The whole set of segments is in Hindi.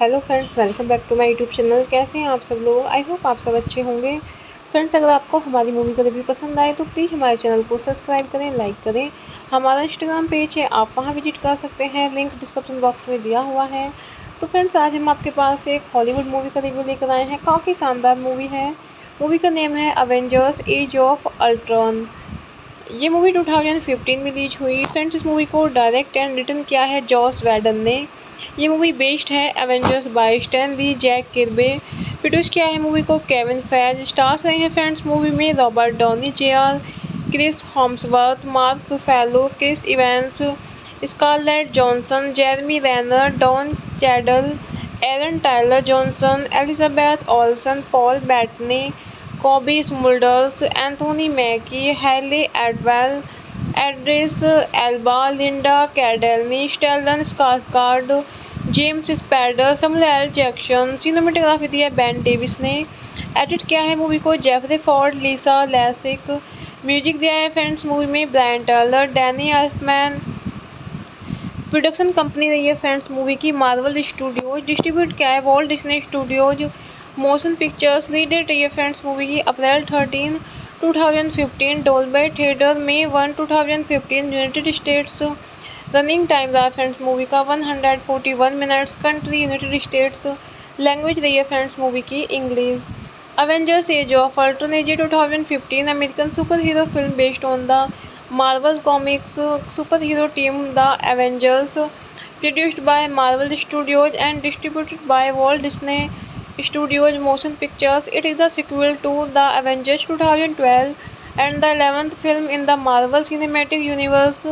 Hello friends welcome back to my YouTube channel कैसे हैं आप सब लोग? आई होप आप सब अच्छे होंगे। फ्रेंड्स अगर आपको हमारी मूवी का रिव्यू पसंद आए तो प्लीज़ हमारे चैनल को सब्सक्राइब करें लाइक करें। हमारा इंस्टाग्राम पेज है, आप वहाँ विज़िट कर सकते हैं। लिंक डिस्क्रिप्शन बॉक्स में दिया हुआ है। तो फ्रेंड्स आज हम आपके पास एक हॉलीवुड मूवी का रिव्यू लेकर आए हैं। काफ़ी शानदार मूवी है। मूवी का नेम है अवेंजर्स एज ऑफ़ अल्ट्रॉन ये मूवी 2015 में रिलीज़ हुई। फ्रेंड्स इस मूवी को डायरेक्ट एंड रिटर्न किया है जॉस वैडन ने। ये मूवी बेस्ड है Avengers by Stan Lee Jack Kirby produce किया है मूवी को केविन फैज स्टार्स रहे हैं फ्रेंड्स मूवी में Robert Downey JR Chris Hemsworth Mark Ruffalo Chris Evans Scarlett Johansson Jeremy Renner Don Cheadle Aaron Taylor Johnson Elizabeth Olsen Paul Bettany Cobie Smulders Anthony Mackie Hayley Atwell Idris Elba Linda Cardellini Stellan Skarsgard James Spader Samuel Jackson cinematography दी है बैन डेविस ने। एडिट किया है मूवी को Jeffrey Ford Lisa Lassek music दिया है फ्रेंड्स मूवी में Brian Tyler Danny Elfman production company रही है फ्रेंड्स मूवी की मार्वल स्टूडियोज डिस्ट्रीब्यूट किया है Walt Disney Studios Motion Pictures रीडेट रही है फ्रेंड्स मूवी की अप्रैल थर्टीन 2015 डोलबे थिएटर में one 2015 United States running time रहा फ्रेंड्स मूवी का 141 minutes country, United States, language रही है फ्रेंड्स मूवी की, English. Avengers age of Ultron 2015 American super hero film based on the Marvel Comics super hero team the Avengers produced by Marvel Studios and distributed by world Disney Studios Motion Pictures it is the sequel to the Avengers two thousand twelve and the eleventh film in the Marvel Cinematic Universe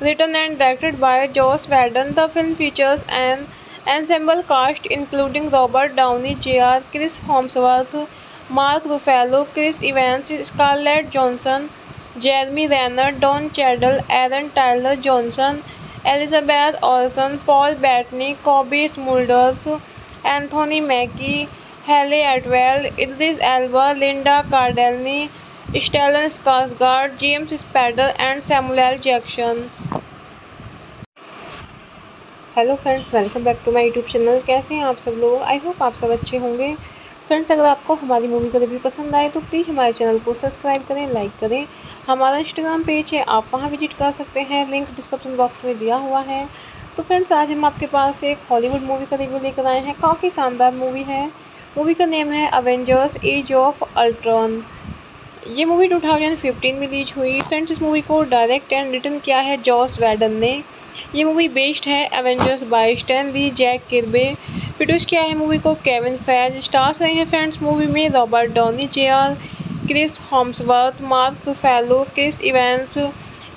Written and directed by Joss Whedon, the film features an ensemble cast including Robert Downey Jr., Chris Hemsworth, Mark Ruffalo, Chris Evans, Scarlett Johansson, Jeremy Renner, Don Cheadle, Aaron Tyler Johnson, Elizabeth Olsen, Paul Bettany, Kobe Smulders, Anthony Mackie, Halle Atwell, Idris Elba, Linda Cardellini, Stellan Skarsgård, James Spader and Samuel L. Jackson. Hello friends welcome back to my YouTube channel कैसे हैं आप सब लोग? आई होप आप सब अच्छे होंगे। फ्रेंड्स अगर आपको हमारी मूवी का रिव्यू पसंद आए तो प्लीज़ हमारे चैनल को सब्सक्राइब करें लाइक करें। हमारा इंस्टाग्राम पेज है आप वहाँ विज़िट कर सकते हैं। लिंक डिस्क्रिप्शन बॉक्स में दिया हुआ है। तो फ्रेंड्स आज हम आपके पास एक हॉलीवुड मूवी का रिव्यू लेकर आए हैं। काफ़ी शानदार मूवी है। मूवी का नेम है अवेंजर्स एज ऑफ़ अल्ट्रॉन ये मूवी 2015 में रिलीज़ हुई। फ्रेंड्स इस मूवी को डायरेक्ट एंड रिटर्न किया है जॉस वैडन ने। ये मूवी बेस्ड है Avengers by Stan Lee Jack Kirby produce किया है मूवी को केविन फैज स्टार्स रहे हैं फ्रेंड्स मूवी में Robert Downey JR Chris Hemsworth Mark Ruffalo Chris Evans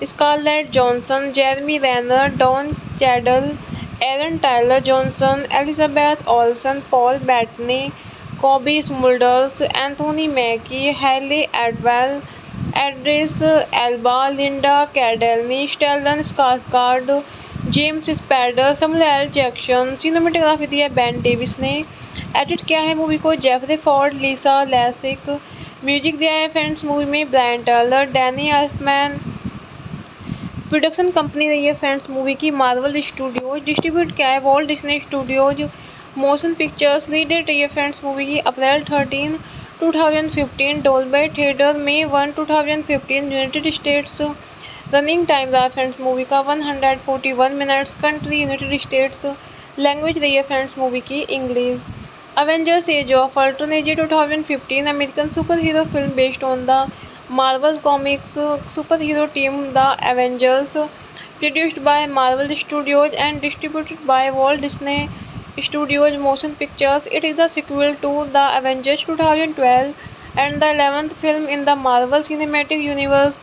Scarlett Johansson Jeremy Renner Don Cheadle Aaron Taylor Johnson Elizabeth Olsen Paul Bettany Cobie Smulders Anthony Mackie Hayley Atwell Idris Elba Linda Cardellini Stellan Skarsgard James Spader Samuel Jackson cinematography दी है बैन डेविस ने। एडिट किया है मूवी को Jeffrey Ford Lisa Lassek music दिया है फ्रेंड्स मूवी में Brian Tyler Danny Elfman production company रही है फ्रेंड्स मूवी की मार्वल स्टूडियोज डिस्ट्रीब्यूट किया है Walt Disney Studios Motion Pictures रही है फ्रेंड्स मूवी की अप्रैल थर्टीन 2015 डोलबे थिएटर में one 2015 United States running time रहा फ्रेंड्स मूवी का। 141 minutes country, United States language रही है फ्रेंड्स मूवी की English. Avengers age of thousand fifteen American super hero film based on the Marvel Comics super hero team the Avengers produced by Marvel Studios and distributed by Walt Disney Studios Motion Pictures. It is the sequel to The Avengers 2012 and the 11th film in the Marvel Cinematic Universe.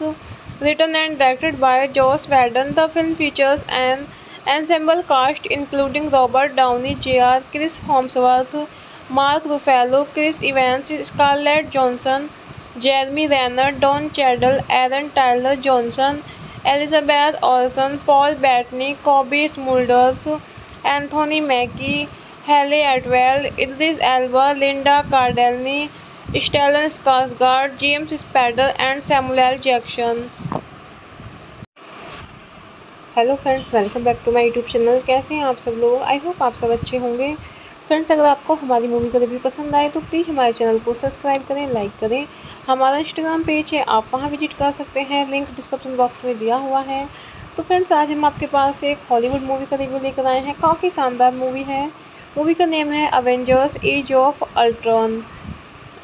Written and directed by Joss Whedon, the film features an ensemble cast including Robert Downey Jr., Chris Hemsworth, Mark Ruffalo, Chris Evans, Scarlett Johansson, Jeremy Renner, Don Cheadle, Aaron Tyler Johnson, Elizabeth Olsen, Paul Bettany, Kobe Smulders, Anthony Mackie, Hayley Atwell Idris Elba Linda Cardellini, Stellan Skarsgard James Spader and Samuel Jackson. Hello friends, welcome back to my YouTube channel. कैसे हैं आप सब लोग? आई होप आप सब अच्छे होंगे। फ्रेंड्स, अगर आपको हमारी मूवी का रिव्यू पसंद आए तो प्लीज़ हमारे चैनल को सब्सक्राइब करें, लाइक करें। हमारा इंस्टाग्राम पेज है, आप वहाँ विज़िट कर सकते हैं। लिंक डिस्क्रिप्शन बॉक्स में दिया हुआ है। तो फ्रेंड्स आज हम आपके पास एक हॉलीवुड मूवी का रिव्यू लेकर आए हैं। काफ़ी शानदार मूवी है। मूवी का नेम है अवेंजर्स एज ऑफ़ अल्ट्रॉन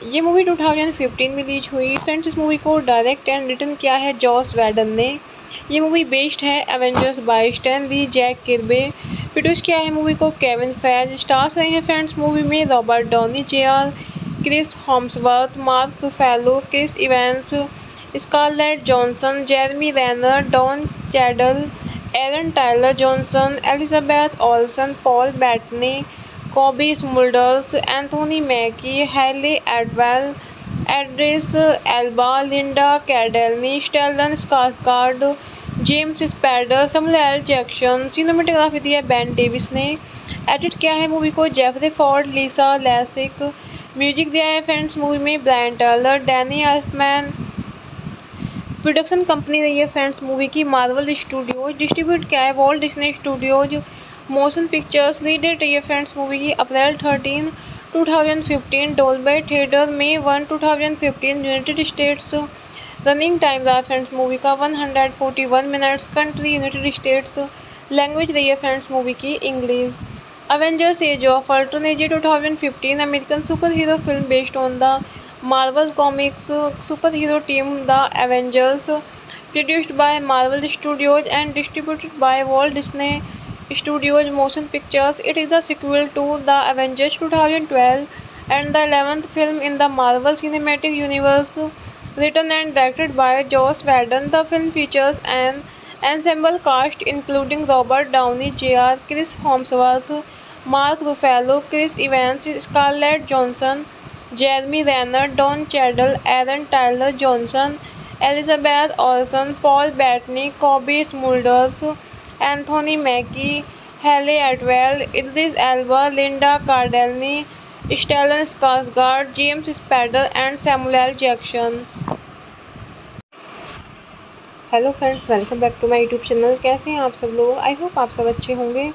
ये मूवी 2015 में रिलीज़ हुई। फ्रेंड्स इस मूवी को डायरेक्ट एंड रिटर्न किया है जॉस वैडन ने। ये मूवी बेस्ड है Avengers by Stan Lee Jack Kirby produce किया है मूवी को केविन फैज स्टार्स रहे हैं फ्रेंड्स मूवी में Robert Downey JR Chris Hemsworth Mark Ruffalo Chris Evans Scarlett Johansson, Jeremy Renner, Don Cheadle, Aaron Taylor Johnson, Elizabeth Olsen, Paul Bettany, Cobie Smulders, Anthony Mackie, Hayley Atwell, Idris Elba, Linda Cardellini, Stellan Skarsgard, James Spader Samuel Jackson cinematography दी है बैन डेविस ने एडिट किया है मूवी को Jeffrey Ford, Lisa Lassek. Music दिया है फ्रेंड्स मूवी में Brian Tyler, Danny Elfman production company रही है फ्रेंड्स मूवी की मार्वल स्टूडियोज डिस्ट्रीब्यूट किया है Walt Disney Studios Motion Pictures रीडेट रही है फ्रेंड्स मूवी की अप्रैल थर्टीन 2015 डोलबे थिएटर में one 2015 United States running time रहा फ्रेंड्स मूवी का 141 minutes country United States language रही है फ्रेंड्स मूवी की English Avengers age of Ultron age 2015 American super hero film based on the Marvel Comics superhero team The Avengers, produced by Marvel Studios and distributed by Walt Disney Studios Motion Pictures. It is the sequel to The Avengers 2012 and the 11th film in the Marvel Cinematic Universe. Written and directed by Joss Whedon, the film features an ensemble cast including Robert Downey Jr., Chris Hemsworth, Mark Ruffalo, Chris Evans, Scarlett Johansson, Jeremy Renner Don Cheadle Aaron Taylor Johnson Elizabeth Olsen Paul Bettany Cobie Smulders Anthony Mackie Hayley Atwell Idris Elba Linda Cardellini Stellan Skarsgard James Spader and Samuel Jackson hello friends welcome back to my YouTube channel कैसे हैं आप सब लोग? आई होप आप सब अच्छे होंगे।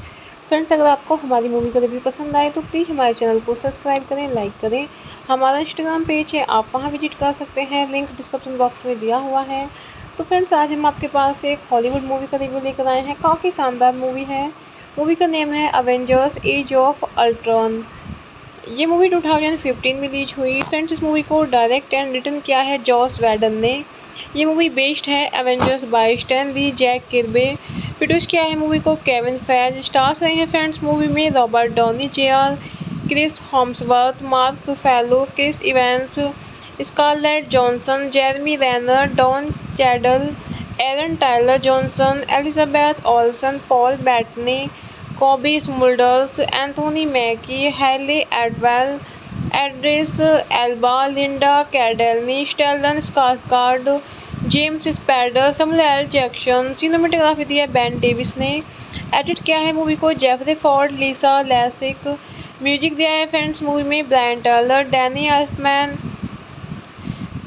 फ्रेंड्स अगर आपको हमारी मूवी का रिव्यू पसंद आए तो प्लीज़ हमारे चैनल को सब्सक्राइब करें लाइक करें। हमारा इंस्टाग्राम पेज है, आप वहाँ विज़िट कर सकते हैं। लिंक डिस्क्रिप्शन बॉक्स में दिया हुआ है। तो फ्रेंड्स आज हम आपके पास एक हॉलीवुड मूवी का रिव्यू लेकर आए हैं। काफ़ी शानदार मूवी है। मूवी का नेम है अवेंजर्स एज ऑफ़ अल्ट्रॉन ये मूवी 2015 में रिलीज़ हुई। फ्रेंड्स इस मूवी को डायरेक्ट एंड रिटर्न किया है जॉस वैडन ने। ये मूवी बेस्ड है Avengers by Stan Lee Jack Kirby produce किया है मूवी को केविन फैज स्टार्स रहे हैं फ्रेंड्स मूवी में Robert Downey JR Chris Hemsworth Mark Ruffalo Chris Evans Scarlett Johansson Jeremy Renner Don Cheadle Aaron Taylor Johnson Elizabeth Olsen Paul Bettany Cobie Smulders Anthony Mackie Hayley Atwell Idris Elba Linda, Cardellini, Stellan Skarsgard James Spader, Samuel Jackson, cinematography दी है बैन डेविस ने। एडिट किया है मूवी को Jeffrey Ford, Lisa Lassek. Music दिया है फ्रेंड्स मूवी में Brian Tyler Danny Elfman.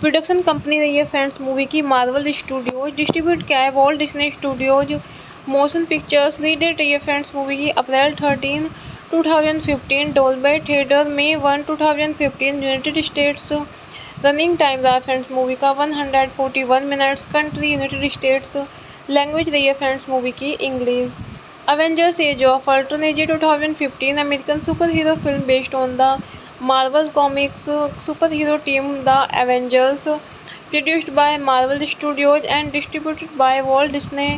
Production company रही है फ्रेंड्स मूवी की मार्वल स्टूडियोज। डिस्ट्रीब्यूट किया है Walt Disney Studios. Motion Pictures रीडेट रही है फ्रेंड्स मूवी की अप्रैल थर्टीन। 2015 डोलबे थिएटर में one 2015 United States running time रहा फ्रेंड्स मूवी का 141 minutes country United States language रही है फ्रेंड्स मूवी की English Avengers age of Ultron age 2015 American super hero film based on the Marvel Comics superhero team the Avengers produced by Marvel Studios and distributed by Walt Disney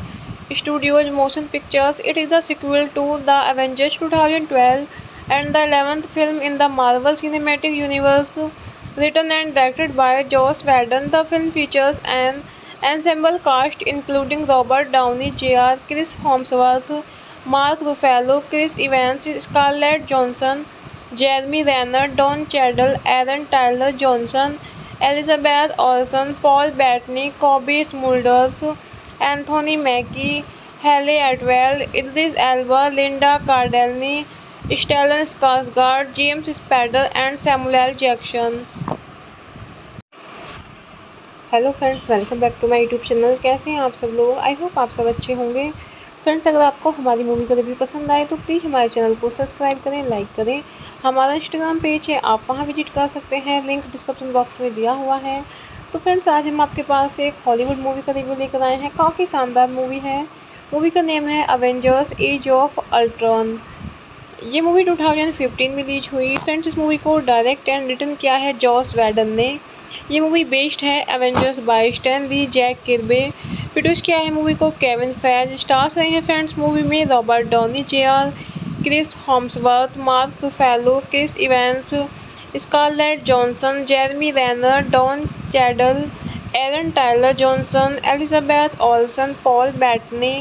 Studios Motion Pictures. It is the sequel to The Avengers 2012 and the 11th film in the Marvel Cinematic Universe. Written and directed by Joss Whedon, the film features an ensemble cast including Robert Downey Jr., Chris Hemsworth, Mark Ruffalo, Chris Evans, Scarlett Johansson, Jeremy Renner, Don Cheadle, Aaron Tyler Johnson, Elizabeth Olsen, Paul Bettany, Kobe Smulders, Anthony Mackie, Hayley Atwell, Idris Elba, Linda Cardellini, Stellan Skarsgard James Spader and Samuel Jackson. Hello friends, welcome back to my YouTube channel. कैसे हैं आप सब लोग? आई होप आप सब अच्छे होंगे। फ्रेंड्स, अगर आपको हमारी मूवी का रिव्यू पसंद आए तो प्लीज़ हमारे चैनल को सब्सक्राइब करें, लाइक करें। हमारा इंस्टाग्राम पेज है, आप वहाँ विज़िट कर सकते हैं। लिंक डिस्क्रिप्शन बॉक्स में दिया हुआ है। तो फ्रेंड्स आज हम आपके पास एक हॉलीवुड मूवी का रिव्यू लेकर आए हैं। काफ़ी शानदार मूवी है। मूवी का नेम है अवेंजर्स एज ऑफ़ अल्ट्रॉन ये मूवी 2015 में रिलीज़ हुई। फ्रेंड्स इस मूवी को डायरेक्ट एंड रिटर्न किया है जॉस वैडन ने। ये मूवी बेस्ड है Avengers by Stan Lee Jack Kirby produce किया है मूवी को केविन फैज स्टार्स रहे हैं फ्रेंड्स मूवी में Robert Downey JR Chris Hemsworth Mark Ruffalo Chris Evans Scarlett Johansson, Jeremy Renner, Don Cheadle, Aaron Taylor Johnson, Elizabeth Olsen, Paul Bettany,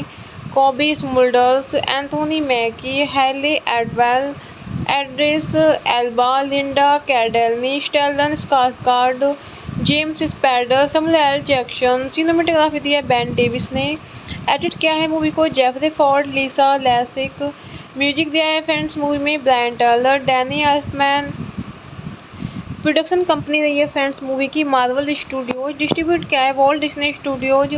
Cobie Smulders, Anthony Mackie, Hayley Atwell, Idris Elba, Linda Cardellini, Stellan Skarsgard James Spader Samuel Jackson cinematography दी है बैन डेविस ने एडिट किया है मूवी को Jeffrey Ford, Lisa Lassek. Music दिया है फ्रेंड्स मूवी में Brian Tyler, Danny Elfman production company रही है फ्रेंड्स मूवी की मार्वल स्टूडियोज डिस्ट्रीब्यूट किया है Walt Disney Studios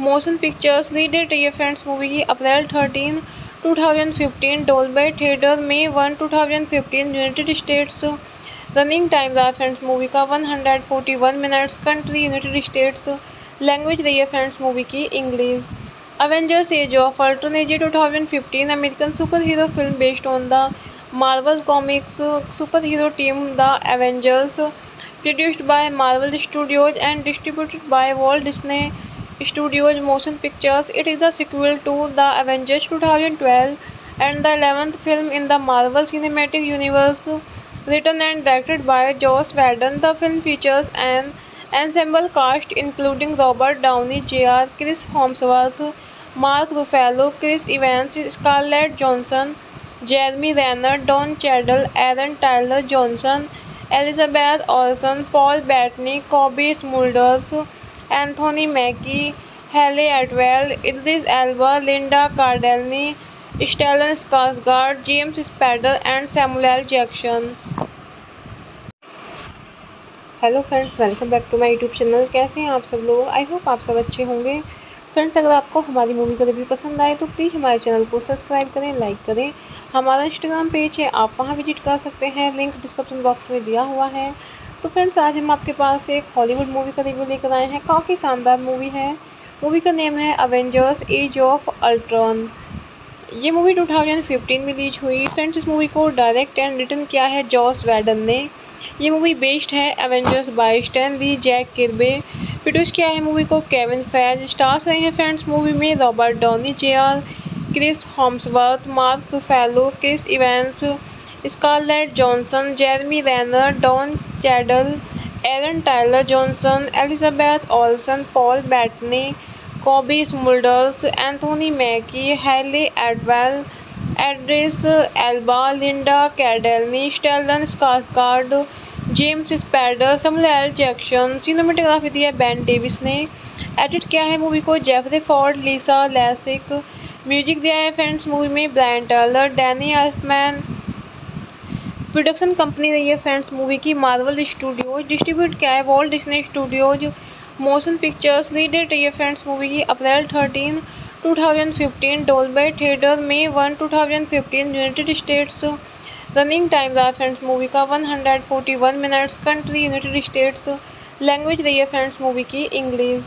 Motion Pictures रीडेट रही है फ्रेंड्स मूवी की अप्रैल थर्टीन 2015 डोलबे थिएटर में one 2015 United States running time रहा फ्रेंड्स मूवी का 141 minutes country United States language रही है फ्रेंड्स मूवी की English Avengers age of Ultron age 2015 American super hero film based on the Marvel Comics superhero team The Avengers, produced by Marvel Studios and distributed by Walt Disney Studios Motion Pictures. It is the sequel to The Avengers 2012 and the 11th film in the Marvel Cinematic Universe. Written and directed by Joss Whedon, the film features an ensemble cast including Robert Downey Jr., Chris Hemsworth, Mark Ruffalo, Chris Evans, Scarlett Johansson, Jeremy Renner Don Cheadle Aaron Taylor Johnson Elizabeth Olsen Paul Bettany Cobie Smulders Anthony Mackie Hayley Atwell Idris Elba Linda Cardellini Stellan Skarsgard James Spader and Samuel Jackson hello friends welcome back to my YouTube channel कैसे हैं आप सब लोग? आई होप आप सब अच्छे होंगे। फ्रेंड्स अगर आपको हमारी मूवी का रिव्यू पसंद आए तो प्लीज़ हमारे चैनल को सब्सक्राइब करें लाइक करें। हमारा इंस्टाग्राम पेज है, आप वहाँ विज़िट कर सकते हैं। लिंक डिस्क्रिप्शन बॉक्स में दिया हुआ है। तो फ्रेंड्स आज हम आपके पास एक हॉलीवुड मूवी का रिव्यू लेकर आए हैं। काफ़ी शानदार मूवी है। मूवी का नेम है अवेंजर्स एज ऑफ़ अल्ट्रॉन ये मूवी 2015 में रिलीज़ हुई। फ्रेंड्स इस मूवी को डायरेक्ट एंड रिटर्न किया है जॉस वैडन ने। ये मूवी बेस्ड है Avengers by Stan Lee Jack Kirby produce किया है मूवी को केविन फैज स्टार्स रहे हैं फ्रेंड्स मूवी में Robert Downey JR Chris Hemsworth Mark Ruffalo Chris Evans Scarlett Johansson Jeremy Renner Don Cheadle Aaron Taylor Johnson Elizabeth Olsen Paul Bettany Cobie Smulders Anthony Mackie Hayley Atwell Idris Elba Linda Cardellini Stellan Skarsgard James Spader Samuel Jackson cinematography दी है बैन डेविस ने एडिट किया है मूवी को। Jeffrey Ford Lisa Lassek music दिया है फ्रेंड्स मूवी में Brian Tyler Danny Elfman production company रही है फ्रेंड्स मूवी की मार्वल स्टूडियोज डिस्ट्रीब्यूट किया है Walt Disney Studios Motion Pictures रीडेट रही है फ्रेंड्स मूवी की अप्रैल थर्टीन 2015 डोलबे थिएटर में one 2015 United States running time रहा फ्रेंड्स मूवी का 141 minutes country, United States, language रही है फ्रेंड्स मूवी की, English.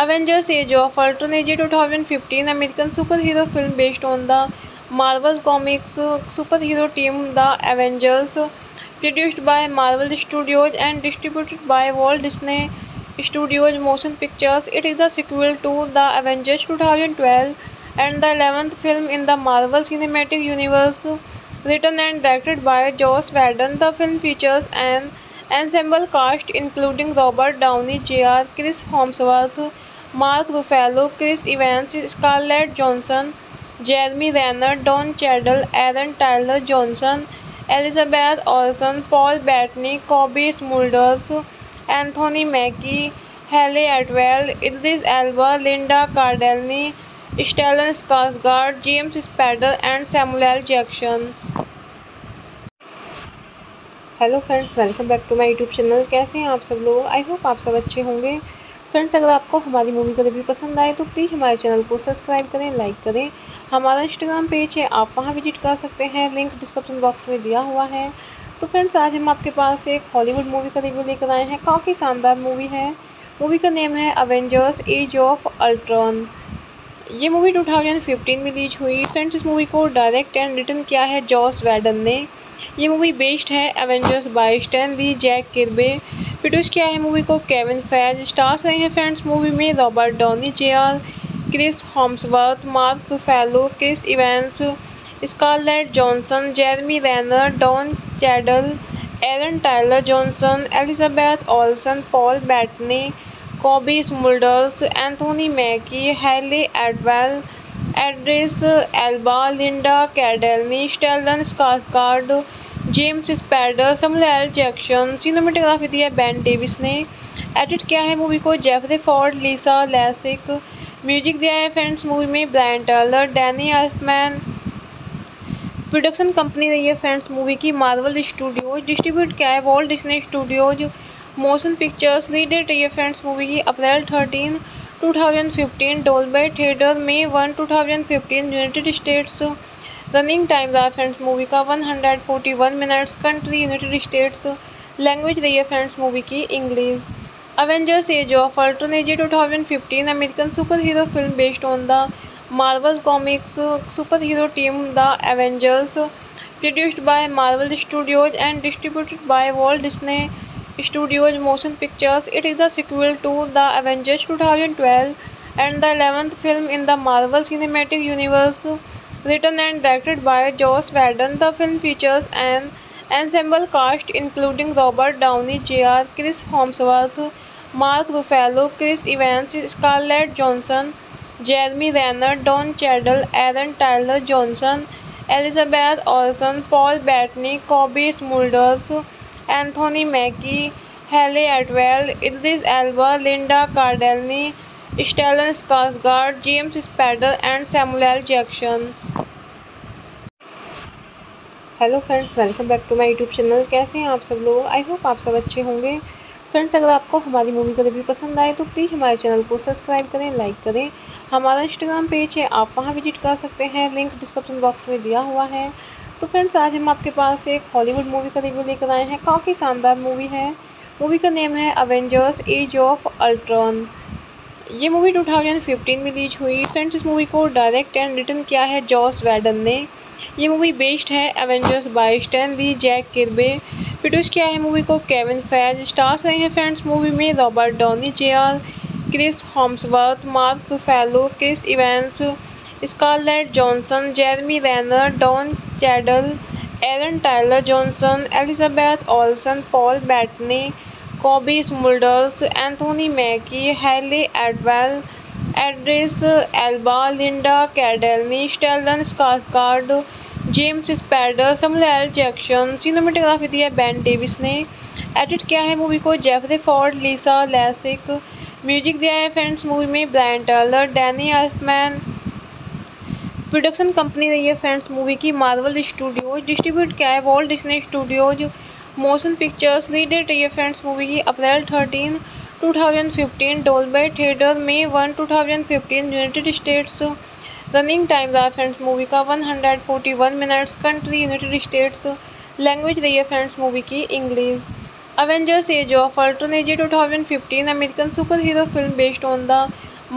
Avengers age of Ultron two thousand fifteen American superhero film based on the Marvel Comics superhero team the Avengers produced by Marvel Studios and distributed by Walt Disney Studios Motion Pictures it is the sequel to the Avengers two thousand twelve and the eleventh film in the Marvel Cinematic Universe written and directed by Joss Whedon. The film features an ensemble cast including Robert Downey Jr., Chris Hemsworth, Mark Ruffalo, Chris Evans, Scarlett Johansson, Jeremy Renner, Don Cheadle, Aaron Tyler Johnson, Elizabeth Olsen, Paul Bettany, Kobe Smulders, Anthony Mackie, Haley Atwell, Idris Elba, Linda Cardellini, Stellan Skarsgard James Spader and Samuel Jackson hello friends welcome back to my YouTube channel कैसे हैं आप सब लोग? आई होप आप सब अच्छे होंगे। फ्रेंड्स अगर आपको हमारी मूवी का रिव्यू पसंद आए तो प्लीज़ हमारे चैनल को सब्सक्राइब करें लाइक करें। हमारा इंस्टाग्राम पेज है, आप वहाँ विज़िट कर सकते हैं। लिंक डिस्क्रिप्शन बॉक्स में दिया हुआ है। तो फ्रेंड्स आज हम आपके पास एक हॉलीवुड मूवी का रिव्यू लेकर आए हैं। काफ़ी शानदार मूवी है। मूवी का नेम है अवेंजर्स एज ऑफ़ अल्ट्रॉन ये मूवी 2015 में रिलीज़ हुई। फ्रेंड्स इस मूवी को डायरेक्ट एंड रिटर्न किया है जॉस वैडन ने। ये मूवी बेस्ड है Avengers by Stan Lee Jack Kirby produce किया है मूवी को केविन फैज स्टार्स रहे हैं फ्रेंड्स मूवी में Robert Downey JR Chris Hemsworth Mark Ruffalo Chris Evans Scarlett Johansson Jeremy Renner Don Cheadle Aaron Taylor Johnson Elizabeth Olsen Paul Bettany Cobie Smulders Anthony Mackie Hayley Atwell Idris Elba Linda Cardellini Stellan Skarsgard James Spader Samuel Jackson cinematography दी है बैन डेविस ने। एडिट किया है मूवी को Jeffrey Ford Lisa Lassek music दिया है फ्रेंड्स मूवी में Brian Tyler Danny Elfman production company रही है फ्रेंड्स मूवी की मार्वल स्टूडियोज डिस्ट्रीब्यूट किया है Walt Disney Studios Motion Pictures रही है फ्रेंड्स मूवी की अप्रैल थर्टीन 2015 डोलबे थिएटर में one 2015 United States running time रहा फ्रेंड्स मूवी का। 141 minutes country United States language रही है फ्रेंड्स मूवी की English. Avengers Age of Ultron is a 2015 American super hero film based on the Comics Comics superhero team The Avengers, produced by Marvel Studios and distributed by Walt Disney Studios Motion Pictures. It is the sequel to The Avengers 2012 and the 11th film in the Marvel Cinematic Universe. Written and directed by Joss Whedon, the film features an ensemble cast including Robert Downey Jr., Chris Hemsworth, Mark Ruffalo, Chris Evans, Scarlett Johansson, Jeremy Renner, Don Cheadle, Aaron Tyler Johnson, Elizabeth Olsen, Paul Bettany, Kobe Smulders, Anthony Mackie, Hayley Atwell, Idris Elba, Linda Cardellini, Stellan Skarsgård, James Spader and Samuel Jackson. Hello friends welcome back to my YouTube channel. कैसे हैं आप सब लोग? आई होप आप सब अच्छे होंगे। फ्रेंड्स अगर आपको हमारी मूवी का रिव्यू पसंद आए तो प्लीज़ हमारे चैनल को सब्सक्राइब करें लाइक करें। हमारा इंस्टाग्राम पेज है आप वहाँ विज़िट कर सकते हैं। लिंक डिस्क्रिप्शन बॉक्स में दिया हुआ है। तो फ्रेंड्स आज हम आपके पास एक हॉलीवुड मूवी का रिव्यू लेकर आए हैं। काफ़ी शानदार मूवी है। मूवी का नेम है अवेंजर्स एज ऑफ़ अल्ट्रॉन ये मूवी 2015 में रिलीज़ हुई। फ्रेंड्स इस मूवी को डायरेक्ट एंड रिटर्न किया है जॉस वैडन ने। ये मूवी बेस्ड है Avengers by Stan Lee Jack Kirby produce किया है मूवी को केविन फैज स्टार्स रहे हैं फ्रेंड्स मूवी में Robert Downey JR Chris Hemsworth Mark Ruffalo Chris Evans Scarlett Johansson, Jeremy Renner, Don Cheadle Aaron Taylor Johnson, Elizabeth Olsen, Paul Bettany, Cobie Smulders, Anthony Mackie, Hayley Atwell, Idris Elba, Linda Cardellini, Stellan Skarsgard, James Spader Samuel Jackson, cinematography दी है बैन डेविस ने एडिट किया है मूवी को Jeffrey Ford, Lisa Lassek. Music दिया है फ्रेंड्स मूवी में Brian Tyler, Danny Elfman production company रही है फ्रेंड्स मूवी की मार्वल स्टूडियोज डिस्ट्रीब्यूट किया है Walt Disney Studios. Motion Pictures रीडेट रही है फ्रेंड्स मूवी की, अप्रैल थर्टीन 2015 डोलबे थिएटर में one 2015 United States running time रहा फ्रेंड्स मूवी का 141 minutes country United States language रही है फ्रेंड्स मूवी की English Avengers Age of Ultron is a 2015 American super hero film based on the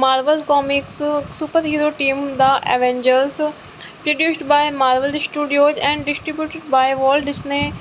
Marvel Comics superhero team The Avengers, produced by Marvel Studios and distributed by Walt Disney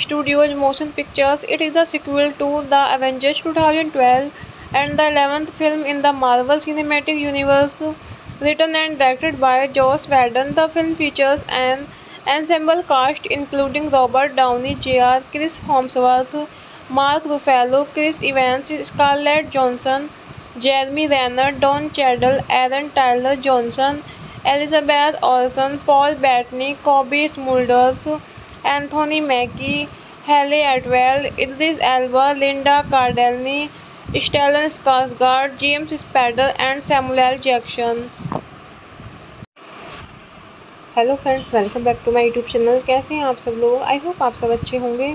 Studios Motion Pictures. It is the sequel to The Avengers 2012 and the 11th film in the Marvel Cinematic Universe. Written and directed by Joss Whedon, the film features an ensemble cast including Robert Downey Jr., Chris Hemsworth, Mark Ruffalo, Chris Evans, Scarlett Johansson, Jeremy Renner Don Cheadle Aaron Tyler Johnson Elizabeth Olsen, Paul Bettany Cobie Smulders, Anthony Mackie Hayley Atwell Idris Elba Linda Cardellini Stellan Skarsgard James Spader and Samuel Jackson hello friends welcome back to my YouTube channel कैसे हैं आप सब लोग? आई होप आप सब अच्छे होंगे।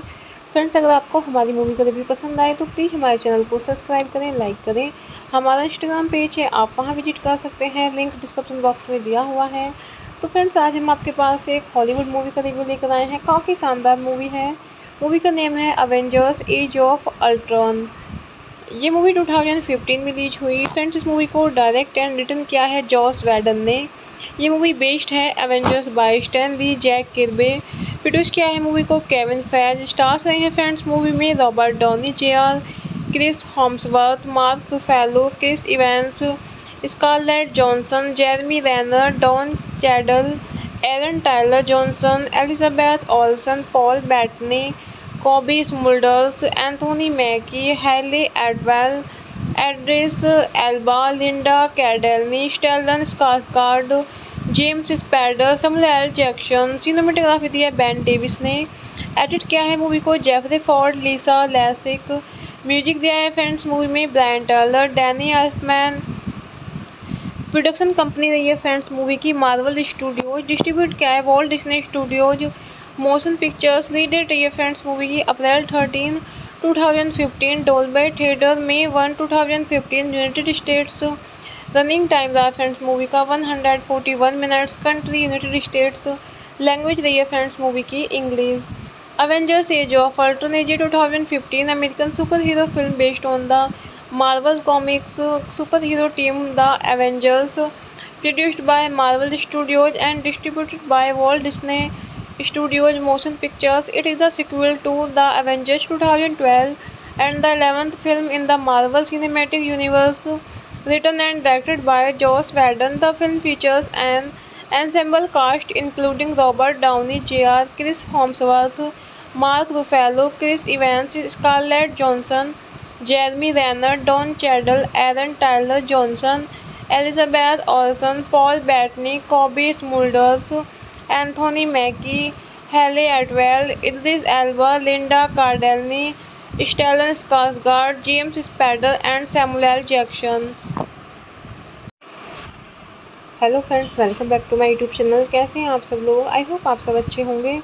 फ्रेंड्स अगर आपको हमारी मूवी का रिव्यू पसंद आए तो प्लीज़ हमारे चैनल को सब्सक्राइब करें लाइक करें। हमारा इंस्टाग्राम पेज है, आप वहाँ विज़िट कर सकते हैं। लिंक डिस्क्रिप्शन बॉक्स में दिया हुआ है। तो फ्रेंड्स आज हम आपके पास एक हॉलीवुड मूवी का रिव्यू लेकर आए हैं। काफ़ी शानदार मूवी है। मूवी का नेम है अवेंजर्स एज ऑफ़ अल्ट्रॉन ये मूवी 2015 में रिलीज़ हुई। फ्रेंड्स इस मूवी को डायरेक्ट एंड रिटर्न किया है जॉस वैडन ने। ये मूवी बेस्ड है Avengers by Stan Lee Jack Kirby produce किया है मूवी को केविन फैज स्टार्स रहे हैं फ्रेंड्स मूवी में Robert Downey JR Chris Hemsworth, Mark Ruffalo, Chris Evans, Scarlett Johansson, Jeremy Renner, Don Cheadle, Aaron Taylor Johnson, Elizabeth Olsen, Paul Bettany, Cobie Smulders, Anthony Mackie, Hayley Atwell, Idris Elba, Linda Cardellini, Stellan Skarsgard, James Spader Samuel Jackson, cinematography दी है बैन डेविस ने एडिट किया है मूवी को Jeffrey Ford, Lisa Lassek music दिया है फ्रेंड्स मूवी में Brian Tyler, Danny Elfman production company रही है फ्रेंड्स मूवी की, मार्वल स्टूडियोज डिस्ट्रीब्यूट किया है, Walt Disney Studios, Motion Pictures रीडेट रही है फ्रेंड्स मूवी की, अप्रैल थर्टीन 2015 डोलबे थिएटर में one 2015 United States running time रहा फ्रेंड्स मूवी का 141 minutes country United States language रही है फ्रेंड्स मूवी की, English. Avengers Age of Ultron is a 2015 American super hero film based on the Marvel Comics superhero team The Avengers, produced by Marvel Studios and distributed by Walt Disney Studios Motion Pictures. It is the sequel to The Avengers 2012 and the 11th film in the Marvel Cinematic Universe. Written and directed by Joss Whedon, the film features an ensemble cast including Robert Downey Jr., Chris Hemsworth, Mark Ruffalo Chris Evans Scarlett Johnson Jeremy Renner Don Cheadle Aaron Taylor Johnson Elizabeth Olsen Paul Bettany Cobie Smulders Anthony Mackie Hayley Atwell Idris Elba Linda Cardellini Stellan Skarsgard James Spader and Samuel Jackson hello friends welcome back to my YouTube channel कैसे हैं आप सब लोग? आई होप आप सब अच्छे होंगे।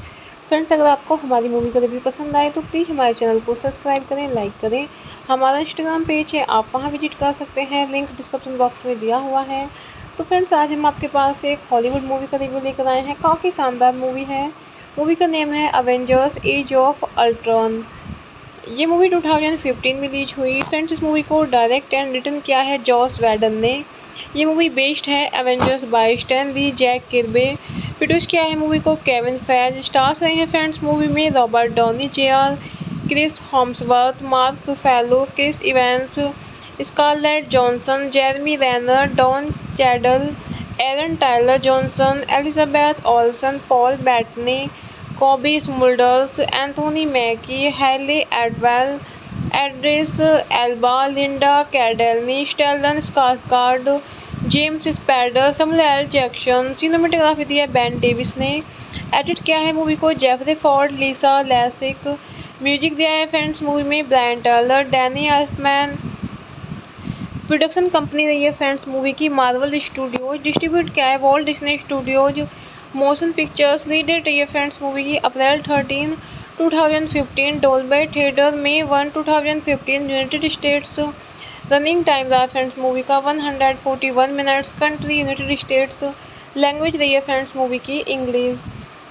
फ्रेंड्स अगर आपको हमारी मूवी का रिव्यू पसंद आए तो प्लीज़ हमारे चैनल को सब्सक्राइब करें लाइक करें। हमारा इंस्टाग्राम पेज है, आप वहाँ विज़िट कर सकते हैं। लिंक डिस्क्रिप्शन बॉक्स में दिया हुआ है। तो फ्रेंड्स आज हम आपके पास एक हॉलीवुड मूवी का रिव्यू लेकर आए हैं। काफ़ी शानदार मूवी है। मूवी का नेम है अवेंजर्स एज ऑफ़ अल्ट्रॉन ये मूवी 2015 में रिलीज़ हुई। फ्रेंड्स इस मूवी को डायरेक्ट एंड रिटर्न किया है जॉस वैडन ने। ये मूवी बेस्ड है Avengers by Stan Lee Jack Kirby produce किया है मूवी को केविन फैज स्टार्स रहे हैं फ्रेंड्स मूवी में Robert Downey JR Chris Hemsworth Mark Ruffalo Chris Evans Scarlett Johansson Jeremy Renner Don Cheadle Aaron Taylor Johnson Elizabeth Olsen Paul Bettany Cobie Smulders Anthony Mackie Hayley Atwell Idris Elba Linda Cardellini Stellan Skarsgard James Spader Samuel Jackson cinematography दी है बैन डेविस ने। एडिट किया है मूवी को Jeffrey Ford Lisa Lassek music दिया है फ्रेंड्स मूवी में Brian Tyler Danny Elfman production company रही है फ्रेंड्स मूवी की मार्वल स्टूडियोज डिस्ट्रीब्यूट किया है Walt Disney Studios Motion Pictures रीडेट रही है फ्रेंड्स मूवी की अप्रैल थर्टीन 2015 डोलबे थिएटर में one 2015 United States running time रहा फ्रेंड्स मूवी का 141 minutes country, United States, language रही है फ्रेंड्स मूवी की, English.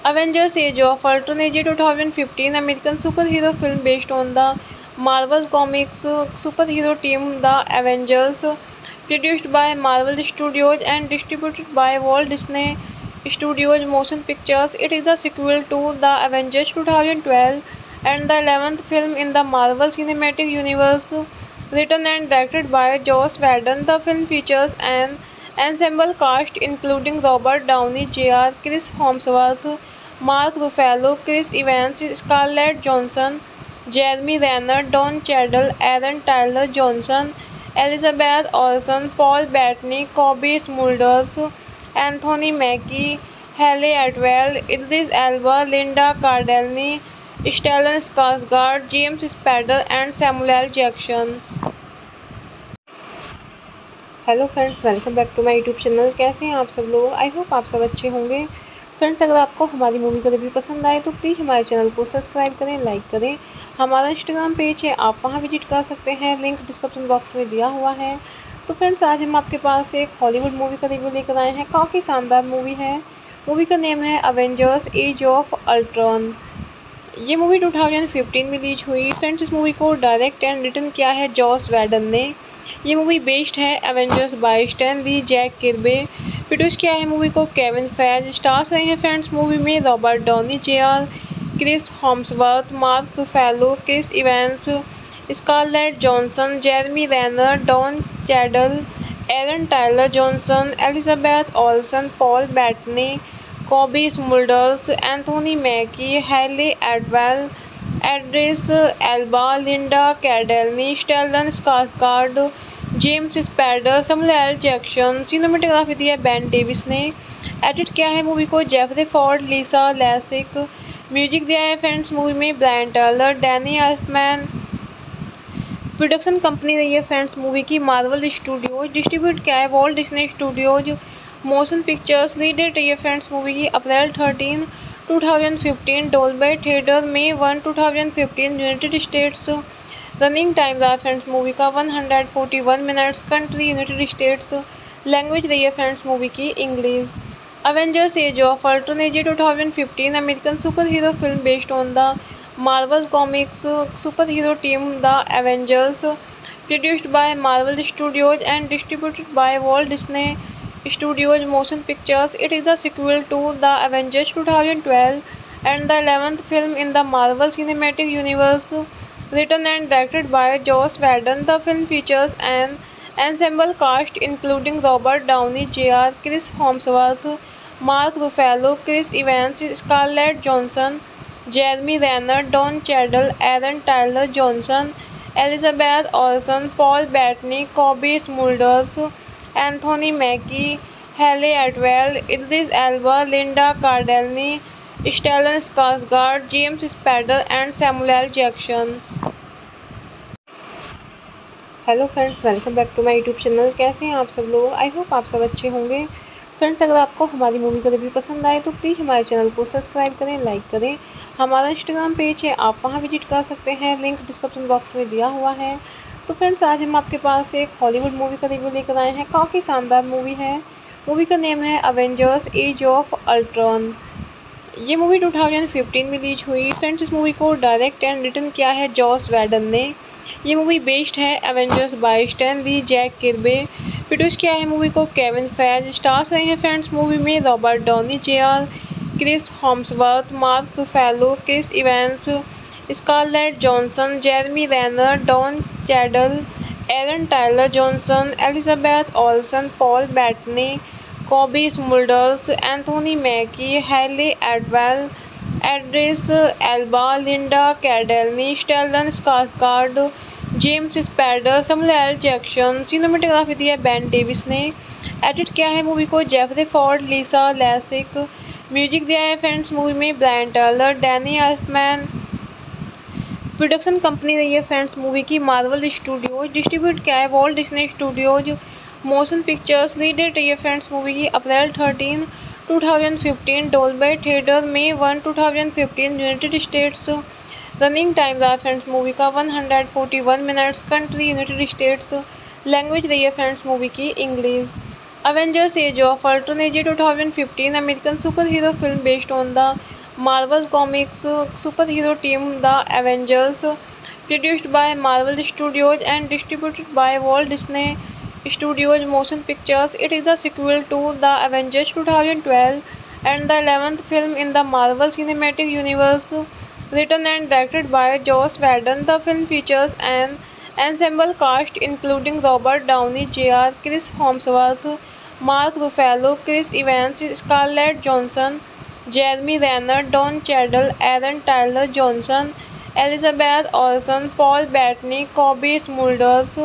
Avengers Age of Ultron is a 2015 American super hero film based on the Marvel Comics superhero team the Avengers produced by Marvel Studios and distributed by Walt Disney Studios Motion Pictures it is the sequel to the Avengers two thousand twelve and the eleventh film in the Marvel Cinematic Universe written and directed by Joss Whedon. The film features an ensemble cast including Robert Downey Jr., Chris Hemsworth, Mark Ruffalo, Chris Evans, Scarlett Johnson, Jeremy Renner, Don Cheadle, Aaron Tyler Johnson, Elizabeth Olsen, Paul Bettany, Kobe Smulders, Anthony Mackie, Haley Atwell, Idris Elba, Linda Cardellini, Stellan Skarsgard James Spader and Samuel Jackson hello friends welcome back to my YouTube channel कैसे हैं आप सब लोग? आई होप आप सब अच्छे होंगे। फ्रेंड्स अगर आपको हमारी मूवी का रिव्यू पसंद आए तो प्लीज़ हमारे चैनल को सब्सक्राइब करें लाइक करें। हमारा इंस्टाग्राम पेज है, आप वहाँ विज़िट कर सकते हैं। लिंक डिस्क्रिप्शन बॉक्स में दिया हुआ है। तो फ्रेंड्स आज हम आपके पास एक हॉलीवुड मूवी का रिव्यू लेकर आए हैं। काफ़ी शानदार मूवी है। मूवी का नेम है अवेंजर्स एज ऑफ़ अल्ट्रॉन ये मूवी 2015 में रिलीज़ हुई। फ्रेंड्स इस मूवी को डायरेक्ट एंड रिटर्न किया है जॉस वैडन ने। ये मूवी बेस्ड है Avengers by Stan Lee Jack Kirby produce किया है मूवी को केविन फैज स्टार्स रहे हैं फ्रेंड्स मूवी में Robert Downey JR Chris Hemsworth Mark Ruffalo Chris Evans Scarlett Johansson Jeremy Renner Don Cheadle Aaron Taylor Johnson Elizabeth Olsen Paul Bettany Cobie Smulders Anthony Mackie Hayley Atwell Idris Elba Linda Cardellini Stellan Skarsgard James Spader Samuel Jackson cinematography दी है बैन डेविस ने। एडिट किया है मूवी को Jeffrey Ford Lisa Lassek music दिया है फ्रेंड्स मूवी में Brian Tyler Danny Elfman production company रही है फ्रेंड्स मूवी की मार्वल स्टूडियोज डिस्ट्रीब्यूट किया है Walt Disney Studios Motion Pictures रही है फ्रेंड्स मूवी की अप्रैल थर्टीन 2015 डोलबे थिएटर में one 2015 United States running time रहा फ्रेंड्स मूवी का। 141 minutes country, United States language रही है फ्रेंड्स मूवी की English. Avengers Age of Ultron is a 2015 American super hero film based on the Marvel Comics superhero team The Avengers produced by Marvel Studios and distributed by Walt Disney Studios Motion Pictures. It is the sequel to The Avengers 2012 and the 11th film in the Marvel Cinematic Universe. Written and directed by Joss Whedon, the film features an ensemble cast including Robert Downey Jr., Chris Hemsworth, Mark Ruffalo, Chris Evans, Scarlett Johansson, Jeremy Renner, Don Cheadle, Aaron Tyler Johnson, Elizabeth Olsen, Paul Bettany, Kobe Smulders, Anthony Mackie, Hayley Atwell, Idris Elba, Linda Cardellini Stellan Skarsgård, James Spader and Samuel Jackson. Hello friends welcome back to my YouTube channel. कैसे हैं आप सब लोग? आई होप आप सब अच्छे होंगे। फ्रेंड्स अगर आपको हमारी मूवी का रिव्यू पसंद आए तो प्लीज़ हमारे चैनल को सब्सक्राइब करें लाइक करें। हमारा इंस्टाग्राम पेज है आप वहाँ विज़िट कर सकते हैं। लिंक डिस्क्रिप्शन बॉक्स में दिया हुआ है। तो फ्रेंड्स आज हम आपके पास एक हॉलीवुड मूवी का रिव्यू लेकर आए हैं। काफ़ी शानदार मूवी है। मूवी का नेम है अवेंजर्स एज ऑफ़ अल्ट्रॉन ये मूवी 2015 में रिलीज़ हुई। फ्रेंड्स इस मूवी को डायरेक्ट एंड रिटर्न किया है जॉस वैडन ने। ये मूवी बेस्ड है Avengers by Stan Lee Jack Kirby produce किया है मूवी को केविन फैज स्टार्स रहे हैं फ्रेंड्स मूवी में Robert Downey JR Chris Hemsworth Mark Ruffalo Chris Evans Scarlett Johansson, Jeremy Renner, Don Cheadle, Aaron Taylor Johnson, Elizabeth Olsen, Paul Bettany, Cobie Smulders, Anthony Mackie, Hayley Atwell, Idris Elba, Linda Cardellini, Stellan Skarsgard James Spader Samuel Jackson cinematography दी है बैन डेविस ने एडिट किया है मूवी को Jeffrey Ford, Lisa Lassek. Music दिया है फ्रेंड्स मूवी में Brian Tyler, Danny Elfman production company रही है फ्रेंड्स मूवी की मार्वल स्टूडियोज डिस्ट्रीब्यूट किया है Walt Disney Studios Motion Pictures रीडेट रही है फ्रेंड्स मूवी की अप्रैल थर्टीन 2015 डोलबे थिएटर में one 2015 United States running time रहा फ्रेंड्स मूवी का 141 minutes country United States language रही है फ्रेंड्स मूवी की English Avengers Age of Ultron is a 2015 American super hero film based on the Marvel Comics superhero team The Avengers, produced by Marvel Studios and distributed by Walt Disney Studios Motion Pictures. It is the sequel to The Avengers 2012 and the 11th film in the Marvel Cinematic Universe. Written and directed by Joss Whedon, the film features an ensemble cast including Robert Downey Jr., Chris Hemsworth, Mark Ruffalo, Chris Evans, Scarlett Johnson, Jeremy Renner Don Cheadle Aaron Tyler Johnson Elizabeth Olsen, Paul Bettany Cobie Smulders,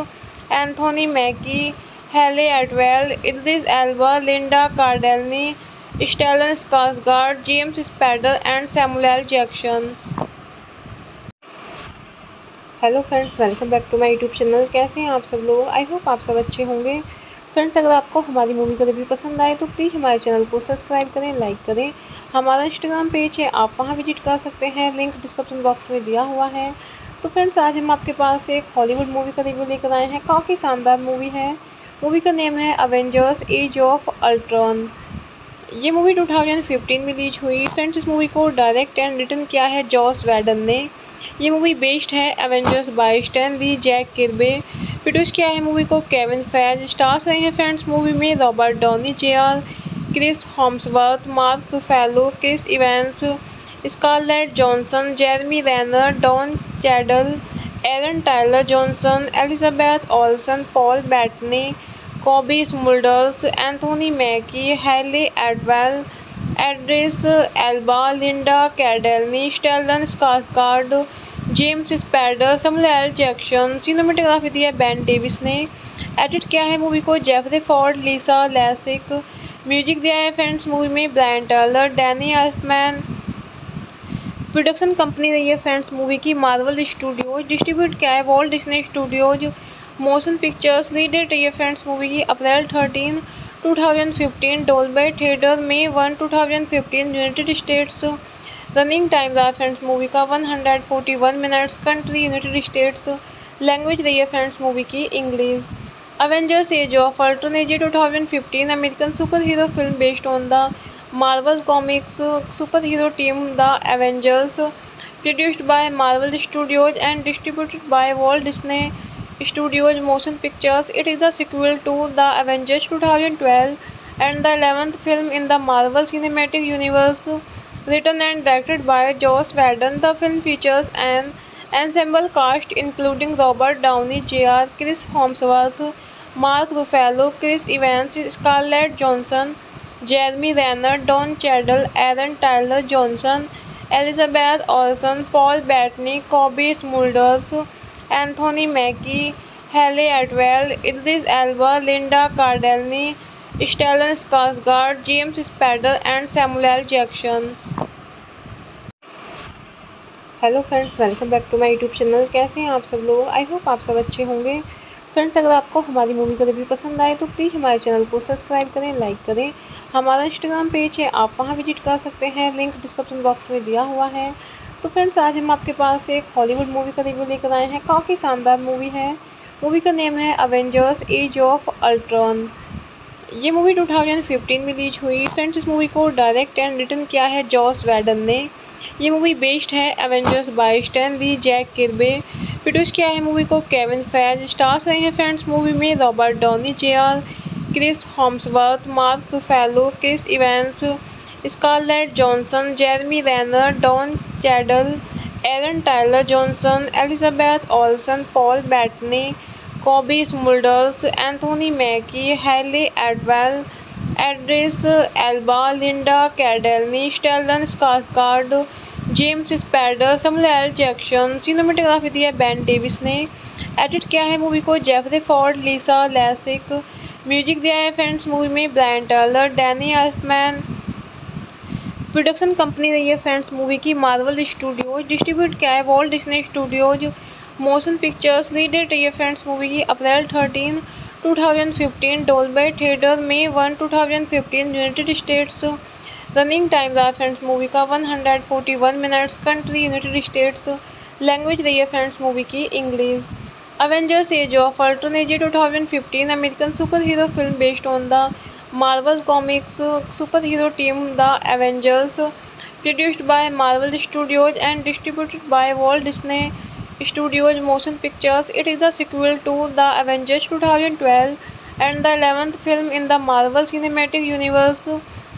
Anthony Mackie Hayley Atwell Idris Elba Linda Cardellini Stellan Skarsgard James Spader and Samuel Jackson hello friends welcome back to my YouTube channel कैसे हैं आप सब लोग? आई होप आप सब अच्छे होंगे। फ्रेंड्स अगर आपको हमारी मूवी का रिव्यू पसंद आए तो प्लीज़ हमारे चैनल को सब्सक्राइब करें लाइक करें। हमारा इंस्टाग्राम पेज है, आप वहाँ विज़िट कर सकते हैं। लिंक डिस्क्रिप्शन बॉक्स में दिया हुआ है। तो फ्रेंड्स आज हम आपके पास एक हॉलीवुड मूवी का रिव्यू लेकर आए हैं। काफ़ी शानदार मूवी है। मूवी का नेम है अवेंजर्स एज ऑफ़ अल्ट्रॉन ये मूवी 2015 में रिलीज़ हुई। फ्रेंड्स इस मूवी को डायरेक्ट एंड रिटर्न किया है जॉस वैडन ने। ये मूवी बेस्ड है Avengers by Stan Lee Jack Kirby produce किया है मूवी को केविन फैज स्टार्स रहे हैं फ्रेंड्स मूवी में Robert Downey JR Chris Hemsworth, Mark Ruffalo, Chris Evans, Scarlett Johansson, Jeremy Renner, Don Cheadle, Aaron Taylor Johnson, Elizabeth Olsen, Paul Bettany, Cobie Smulders, Anthony Mackie, Hayley Atwell, Idris Elba, Linda Cardellini, Stellan Skarsgard, James Spader Samuel Jackson, cinematography दी है बैन डेविस ने एडिट किया है मूवी को Jeffrey Ford, Lisa Lassek music दिया है फ्रेंड्स मूवी में Brian Tyler, Danny Elfman production company रही है फ्रेंड्स मूवी की, मार्वल स्टूडियोज डिस्ट्रीब्यूट किया है, Walt Disney Studios, Motion Pictures रीडेट रही है फ्रेंड्स मूवी की, अप्रैल थर्टीन 2015 डोलबे थिएटर में one 2015 United States running time रहा फ्रेंड्स मूवी का 141 minutes country United States language रही है फ्रेंड्स मूवी की, English. Avengers Age of Ultron is a 2015 American superhero film based on the Marvel Comics superhero team The Avengers, produced by Marvel Studios and distributed by Walt Disney Studios Motion Pictures. It is the sequel to The Avengers 2012 and the 11th film in the Marvel Cinematic Universe, written and directed by Joss Whedon. The film features an ensemble cast including Robert Downey Jr., Chris Hemsworth, Mark Ruffalo Chris Evans Scarlett Johnson Jeremy Renner Don Cheadle Aaron Taylor Johnson Elizabeth Olsen Paul Bettany Cobie Smulders Anthony Mackie Hayley Atwell Idris Elba Linda Cardellini Stellan Skarsgard James Spader and Samuel Jackson hello friends welcome back to my YouTube channel कैसे हैं आप सब लोग? आई होप आप सब अच्छे होंगे। फ्रेंड्स अगर आपको हमारी मूवी का रिव्यू पसंद आए तो प्लीज़ हमारे चैनल को सब्सक्राइब करें लाइक करें। हमारा इंस्टाग्राम पेज है, आप वहाँ विज़िट कर सकते हैं। लिंक डिस्क्रिप्शन बॉक्स में दिया हुआ है। तो फ्रेंड्स आज हम आपके पास एक हॉलीवुड मूवी का रिव्यू लेकर आए हैं। काफ़ी शानदार मूवी है। मूवी का नेम है अवेंजर्स एज ऑफ़ अल्ट्रॉन ये मूवी 2015 में रिलीज़ हुई। फ्रेंड्स इस मूवी को डायरेक्ट एंड रिटर्न किया है जॉस वैडन ने। ये मूवी बेस्ड है Avengers by Stan Lee Jack Kirby produce किया है मूवी को केविन फैज स्टार्स रहे हैं फ्रेंड्स मूवी में Robert Downey JR Chris Hemsworth Mark Ruffalo Chris Evans Scarlett Johansson Jeremy Renner Don Cheadle Aaron Taylor Johnson Elizabeth Olsen Paul Bettany Cobie Smulders Anthony Mackie Hayley Atwell Idris Elba Linda Cardellini Stellan Skarsgard James Spader Samuel Jackson cinematography दी है बैन डेविस ने एडिट किया है मूवी को। Jeffrey Ford Lisa Lassek music दिया है फ्रेंड्स मूवी में Brian Tyler Danny Elfman production company रही है फ्रेंड्स मूवी की मार्वल स्टूडियोज डिस्ट्रीब्यूट किया है Walt Disney Studios Motion Pictures रीडेट रही है फ्रेंड्स मूवी की अप्रैल थर्टीन 2015 डोलबे थिएटर में one 2015 United States running time रहा फ्रेंड्स मूवी का 141 minutes country, United States, language रही है फ्रेंड्स मूवी की, English. Avengers Age of Ultron age two thousand fifteen American superhero film based on the Marvel Comics superhero team the Avengers produced by Marvel Studios and distributed by Walt Disney Studios Motion Pictures it is the sequel to the Avengers two thousand twelve and the eleventh film in the Marvel Cinematic Universe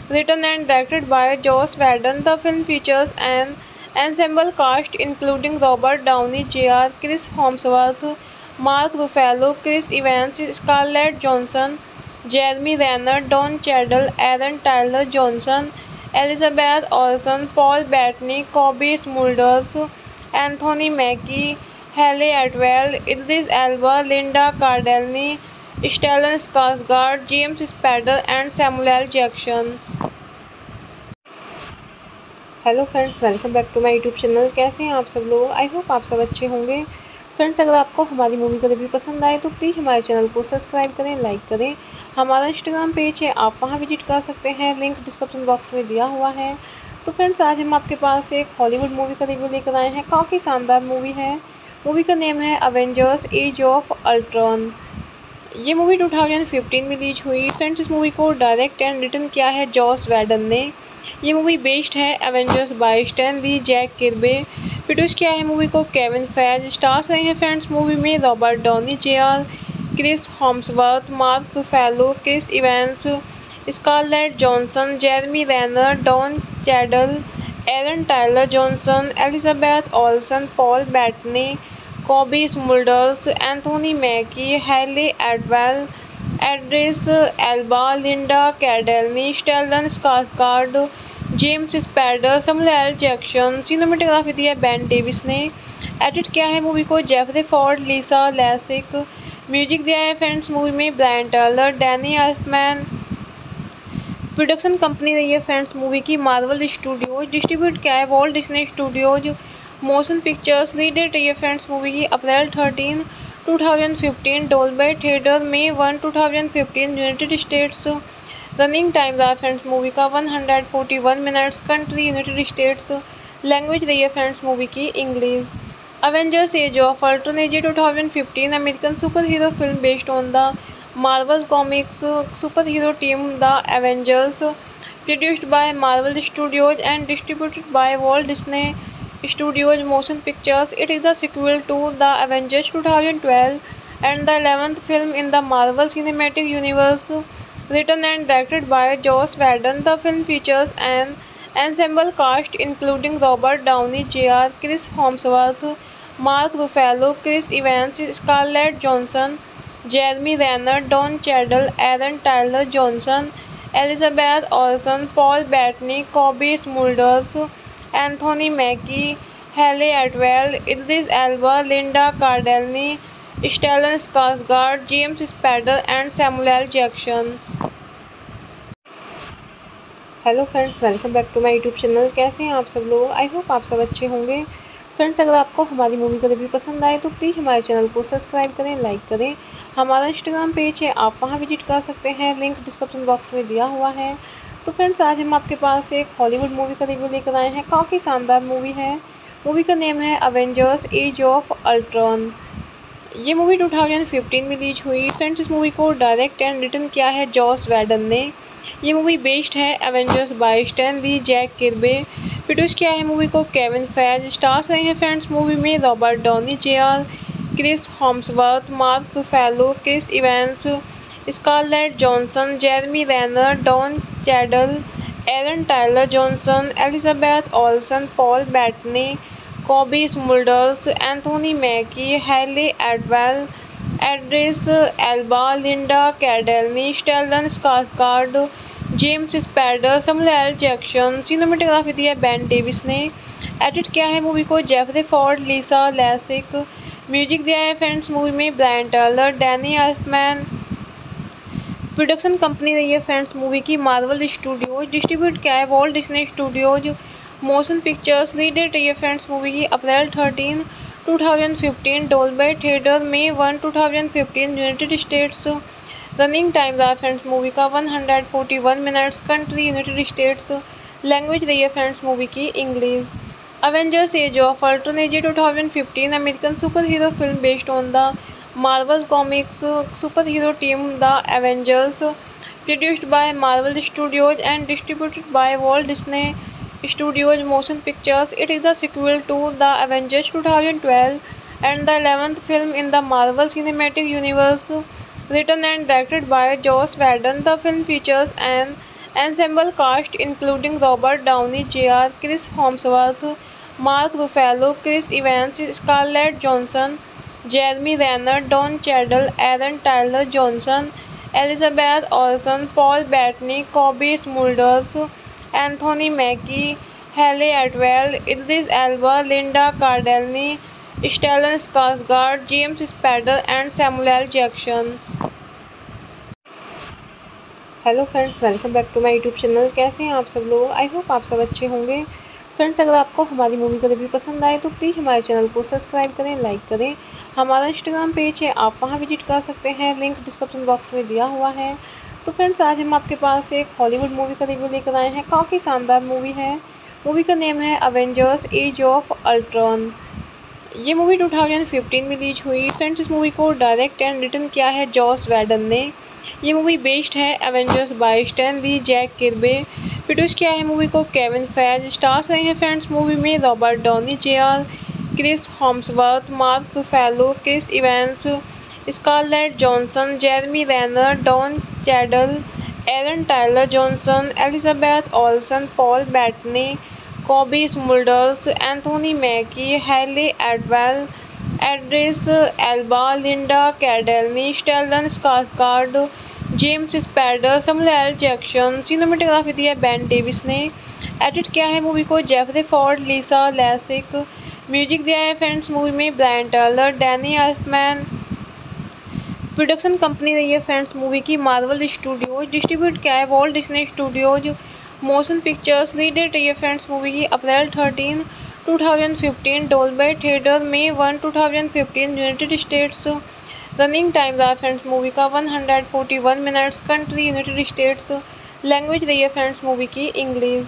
written and directed by Joss Whedon. The film features an ensemble cast including Robert Downey Jr., Chris Hemsworth, Mark Ruffalo, Chris Evans, Scarlett Johnson, Jeremy Renner, Don Cheadle, Aaron Tyler Johnson, Elizabeth Olsen, Paul Bettany, Kobe Smulders, Anthony Mackie, Haley Atwell, Idris Elba, Linda Cardellini, Stellan Skarsgard James Spader and Samuel Jackson hello friends welcome back to my YouTube channel कैसे हैं आप सब लोग? आई होप आप सब अच्छे होंगे। फ्रेंड्स अगर आपको हमारी मूवी का रिव्यू पसंद आए तो प्लीज़ हमारे चैनल को सब्सक्राइब करें लाइक करें। हमारा इंस्टाग्राम पेज है, आप वहाँ विज़िट कर सकते हैं। लिंक डिस्क्रिप्शन बॉक्स में दिया हुआ है। तो फ्रेंड्स आज हम आपके पास एक हॉलीवुड मूवी का रिव्यू लेकर आए हैं। काफ़ी शानदार मूवी है। मूवी का नेम है अवेंजर्स एज ऑफ़ अल्ट्रॉन ये मूवी 2015 में रिलीज़ हुई। फ्रेंड्स इस मूवी को डायरेक्ट एंड रिटर्न किया है जॉस वैडन ने। ये मूवी बेस्ड है Avengers by Stan Lee Jack Kirby produce किया है मूवी को केविन फैज स्टार्स रहे हैं फ्रेंड्स मूवी में Robert Downey JR Chris Hemsworth Mark Ruffalo Chris Evans Scarlett Johansson Jeremy Renner Don Cheadle Aaron Taylor Johnson Elizabeth Olsen Paul Bettany Cobie Smulders Anthony Mackie Hayley Atwell Idris Elba Linda Cardellini Stellan Skarsgard James Spader Samuel Jackson cinematography दी है बैन डेविस ने। एडिट किया है मूवी को Jeffrey Ford Lisa Lassek music दिया है फ्रेंड्स मूवी में Brian Tyler Danny Elfman production company रही है फ्रेंड्स मूवी की मार्वल स्टूडियोज डिस्ट्रीब्यूट किया है Walt Disney Studios Motion Pictures रही है फ्रेंड्स मूवी की अप्रैल थर्टीन 2015 डोलबे थिएटर में one 2015 United States running time रहा फ्रेंड्स मूवी का। 141 minutes country, United States language रही है फ्रेंड्स मूवी की English. Avengers Age of Ultron age 2015 American super hero film based on the Marvel Comics superhero team The Avengers produced by Marvel Studios and distributed by Walt Disney Studios Motion Pictures. It is the sequel to The Avengers 2012 and the 11th film in the Marvel Cinematic Universe. Written and directed by Joss Whedon, the film features an ensemble cast including Robert Downey Jr., Chris Hemsworth, Mark Ruffalo, Chris Evans, Scarlett Johansson, Jeremy Renner, Don Cheadle, Aaron Tyler Johnson, Elizabeth Olsen, Paul Bettany, Kobe Smulders, Anthony Mackie, Hayley Atwell, Idris Elba, Linda Cardellini Stellan Skarsgård, James Spader and Samuel Jackson. Hello friends welcome back to my YouTube channel. कैसे हैं आप सब लोग? आई होप आप सब अच्छे होंगे। फ्रेंड्स अगर आपको हमारी मूवी का रिव्यू पसंद आए तो प्लीज़ हमारे चैनल को सब्सक्राइब करें लाइक करें। हमारा इंस्टाग्राम पेज है आप वहाँ विज़िट कर सकते हैं। लिंक डिस्क्रिप्शन बॉक्स में दिया हुआ है। तो फ्रेंड्स आज हम आपके पास एक हॉलीवुड मूवी का रिव्यू लेकर आए हैं। काफ़ी शानदार मूवी है। मूवी का नेम है अवेंजर्स एज ऑफ़ अल्ट्रॉन ये मूवी 2015 में रिलीज़ हुई। फ्रेंड्स इस मूवी को डायरेक्ट एंड रिटर्न किया है जॉस वैडन ने। ये मूवी बेस्ड है Avengers by Stan Lee Jack Kirby produce किया है मूवी को केविन फैज स्टार्स रहे हैं फ्रेंड्स मूवी में Robert Downey JR Chris Hemsworth Mark Ruffalo Chris Evans Scarlett Johansson, Jeremy Renner, Don Cheadle Aaron Taylor Johnson, Elizabeth Olsen, Paul Bettany, Cobie Smulders, Anthony Mackie, Hayley Atwell, Idris Elba, Linda Cardellini, Stellan Skarsgard James Spader Samuel Jackson, cinematography दी है बैन डेविस ने। एडिट किया है मूवी को Jeffrey Ford, Lisa Lassek. Music दिया है फ्रेंड्स मूवी में Brian Tyler, Danny Elfman production company रही है फ्रेंड्स मूवी की मार्वल स्टूडियोज डिस्ट्रीब्यूट किया है Walt Disney Studios Motion Pictures रीडेट रही है फ्रेंड्स मूवी की अप्रैल थर्टीन 2015 डोलबे थिएटर में one 2015 United States running time रहा फ्रेंड्स मूवी का 141 minutes country United States language रही है फ्रेंड्स मूवी की English Avengers Age of Ultron age 2015 American super hero film based on the Marvel Comics superhero team The Avengers, produced by Marvel Studios and distributed by Walt Disney Studios Motion Pictures. It is the sequel to The Avengers 2012 and the 11th film in the Marvel Cinematic Universe. Written and directed by Joss Whedon, the film features an ensemble cast including Robert Downey Jr., Chris Hemsworth, Mark Ruffalo, Chris Evans, Scarlett Johnson, Jeremy Renner, Don Cheadle, Aaron Tyler Johnson, Elizabeth Olsen, Paul Bettany, Cobie Smulders, Anthony Mackie Hayley Atwell Idris Elba Linda Cardellini Stellan Skarsgard James Spader and Samuel Jackson hello friends welcome back to my YouTube channel कैसे हैं आप सब लोग? आई होप आप सब अच्छे होंगे। फ्रेंड्स अगर आपको हमारी मूवी का रिव्यू पसंद आए तो प्लीज़ हमारे चैनल को सब्सक्राइब करें लाइक करें। हमारा इंस्टाग्राम पेज है, आप वहाँ विज़िट कर सकते हैं। लिंक डिस्क्रिप्शन बॉक्स में दिया हुआ है। तो फ्रेंड्स आज हम आपके पास एक हॉलीवुड मूवी का रिव्यू लेकर आए हैं। काफ़ी शानदार मूवी है। मूवी का नेम है अवेंजर्स एज ऑफ़ अल्ट्रॉन ये मूवी 2015 में रिलीज़ हुई। फ्रेंड्स इस मूवी को डायरेक्ट एंड रिटर्न किया है जॉस वैडन ने। ये मूवी बेस्ड है Avengers by Stan Lee Jack Kirby produce किया है मूवी को केविन फैज स्टार्स रहे हैं फ्रेंड्स मूवी में Robert Downey JR Chris Hemsworth Mark Ruffalo Chris Evans Scarlett Johansson Jeremy Renner Don Cheadle Aaron Taylor Johnson Elizabeth Olsen Paul Bettany Cobie Smulders Anthony Mackie Hayley Atwell Idris Elba Linda Cardellini Stellan Skarsgard James Spader Samuel Jackson, cinematography दी है बैन डेविस ने। एडिट किया है मूवी को Jeffrey Ford, Lisa Lassek. Music दिया है फ्रेंड्स मूवी में Brian Tyler, Danny Elfman. Production company रही है फ्रेंड्स मूवी की मार्वल स्टूडियोज डिस्ट्रीब्यूट किया है Walt Disney Studios. Motion Pictures रीडेट रही है फ्रेंड्स मूवी की अप्रैल थर्टीन 2015 डोलबे थिएटर में one 2015 United States. Running time रहा फ्रेंड्स मूवी का 141 minutes country, United States, language रही है फ्रेंड्स मूवी की, English.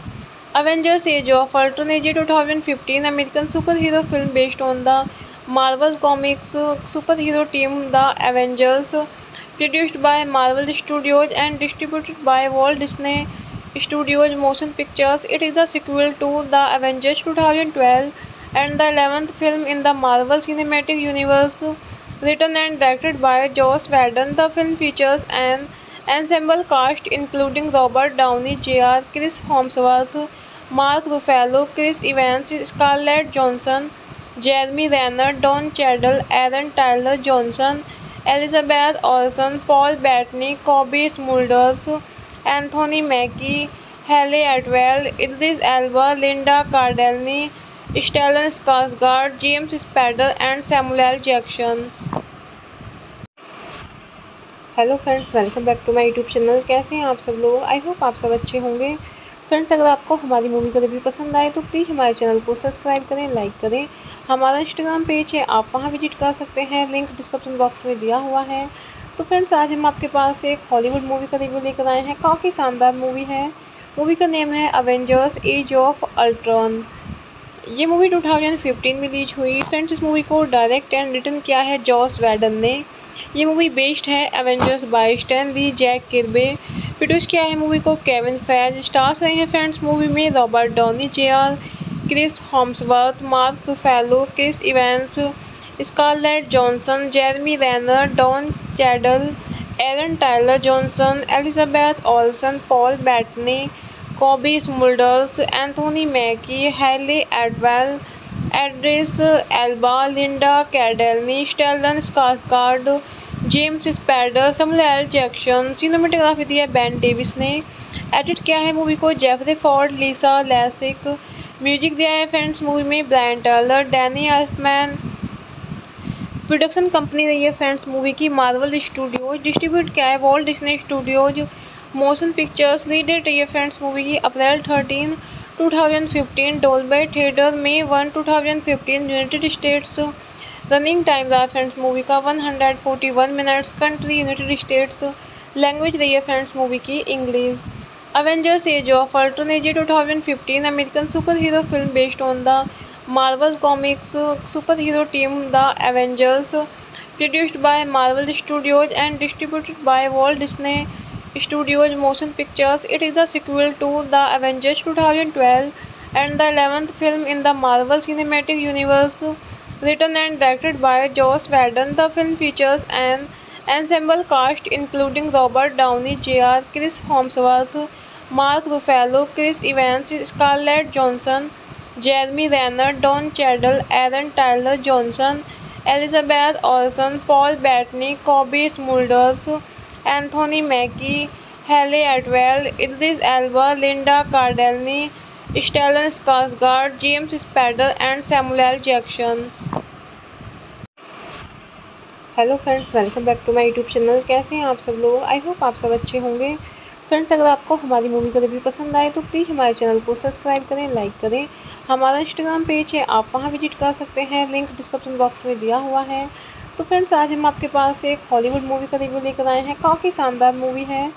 Avengers Age of Ultron age 2015 American super hero film based on the Marvel Comics superhero team the Avengers produced by Marvel Studios and distributed by Walt Disney Studios Motion Pictures it is the sequel to the Avengers two thousand twelve and the eleventh film in the Marvel Cinematic Universe Written and directed by Joss Whedon, the film features an ensemble cast including Robert Downey Jr., Chris Hemsworth, Mark Ruffalo, Chris Evans, Scarlett Johansson, Jeremy Renner, Don Cheadle, Aaron Tyler Johnson, Elizabeth Olsen, Paul Bettany, Kobe Smulders, Anthony Mackie, Halle Atwell, Idris Elba, Linda Cardellini, Stellan Skarsgård, James Spader and Samuel Jackson. Hello friends welcome back to my YouTube channel कैसे हैं आप सब लोग? आई होप आप सब अच्छे होंगे। फ्रेंड्स अगर आपको हमारी मूवी का रिव्यू पसंद आए तो प्लीज़ हमारे चैनल को सब्सक्राइब करें लाइक करें। हमारा इंस्टाग्राम पेज है आप वहाँ विज़िट कर सकते हैं। लिंक डिस्क्रिप्शन बॉक्स में दिया हुआ है। तो फ्रेंड्स आज हम आपके पास एक हॉलीवुड मूवी का रिव्यू लेकर आए हैं। काफ़ी शानदार मूवी है। मूवी का नेम है अवेंजर्स एज ऑफ़ अल्ट्रॉन ये मूवी 2015 में रिलीज़ हुई। फ्रेंड्स इस मूवी को डायरेक्ट एंड रिटर्न किया है जॉस वैडन ने। ये मूवी बेस्ड है Avengers by Stan Lee Jack Kirby produce किया है मूवी को केविन फैज स्टार्स रहे हैं फ्रेंड्स मूवी में Robert Downey JR Chris Hemsworth Mark Ruffalo Chris Evans Scarlett Johansson Jeremy Renner Don Cheadle Aaron Taylor Johnson Elizabeth Olsen Paul Bettany Cobie Smulders Anthony Mackie Hayley Atwell Idris Elba Linda Cardellini Stellan Skarsgard James Spader Samuel Jackson cinematography दी है बैन डेविस ने। एडिट किया है मूवी को Jeffrey Ford Lisa Lassek music दिया है फ्रेंड्स मूवी में Brian Tyler Danny Elfman production company रही है फ्रेंड्स मूवी की मार्वल स्टूडियोज डिस्ट्रीब्यूट किया है Walt Disney Studios Motion Pictures रही है फ्रेंड्स मूवी की अप्रैल थर्टीन 2015 डोलबे थिएटर में one 2015 United States running time रहा फ्रेंड्स मूवी का 141 minutes country United States language रही है फ्रेंड्स मूवी की English Avengers Age of Ultron age 2015 American super hero film based on the Marvel Comics superhero team the Avengers produced by Marvel Studios and distributed by Walt Disney Studios Motion Pictures. It is the sequel to The Avengers 2012 and the 11th film in the Marvel Cinematic Universe. Written and directed by Joss Whedon, the film features an ensemble cast including Robert Downey Jr., Chris Hemsworth, Mark Ruffalo, Chris Evans, Scarlett Johansson, Jeremy Renner, Don Cheadle, Aaron Tyler Johnson, Elizabeth Olsen, Paul Bettany, Kobe Smulders, Anthony Mackie, Hayley Atwell Idris Elba Linda Cardellini, Stellan Skarsgard, James Spader and Samuel Jackson. Hello friends, welcome back to my YouTube channel. कैसे हैं आप सब लोग? आई होप आप सब अच्छे होंगे। फ्रेंड्स, अगर आपको हमारी मूवी का रिव्यू पसंद आए तो प्लीज़ हमारे चैनल को सब्सक्राइब करें, लाइक करें। हमारा इंस्टाग्राम पेज है, आप वहाँ विज़िट कर सकते हैं। लिंक डिस्क्रिप्शन बॉक्स में दिया हुआ है। तो फ्रेंड्स आज हम आपके पास एक हॉलीवुड मूवी का रिव्यू लेकर आए हैं। काफ़ी शानदार मूवी है।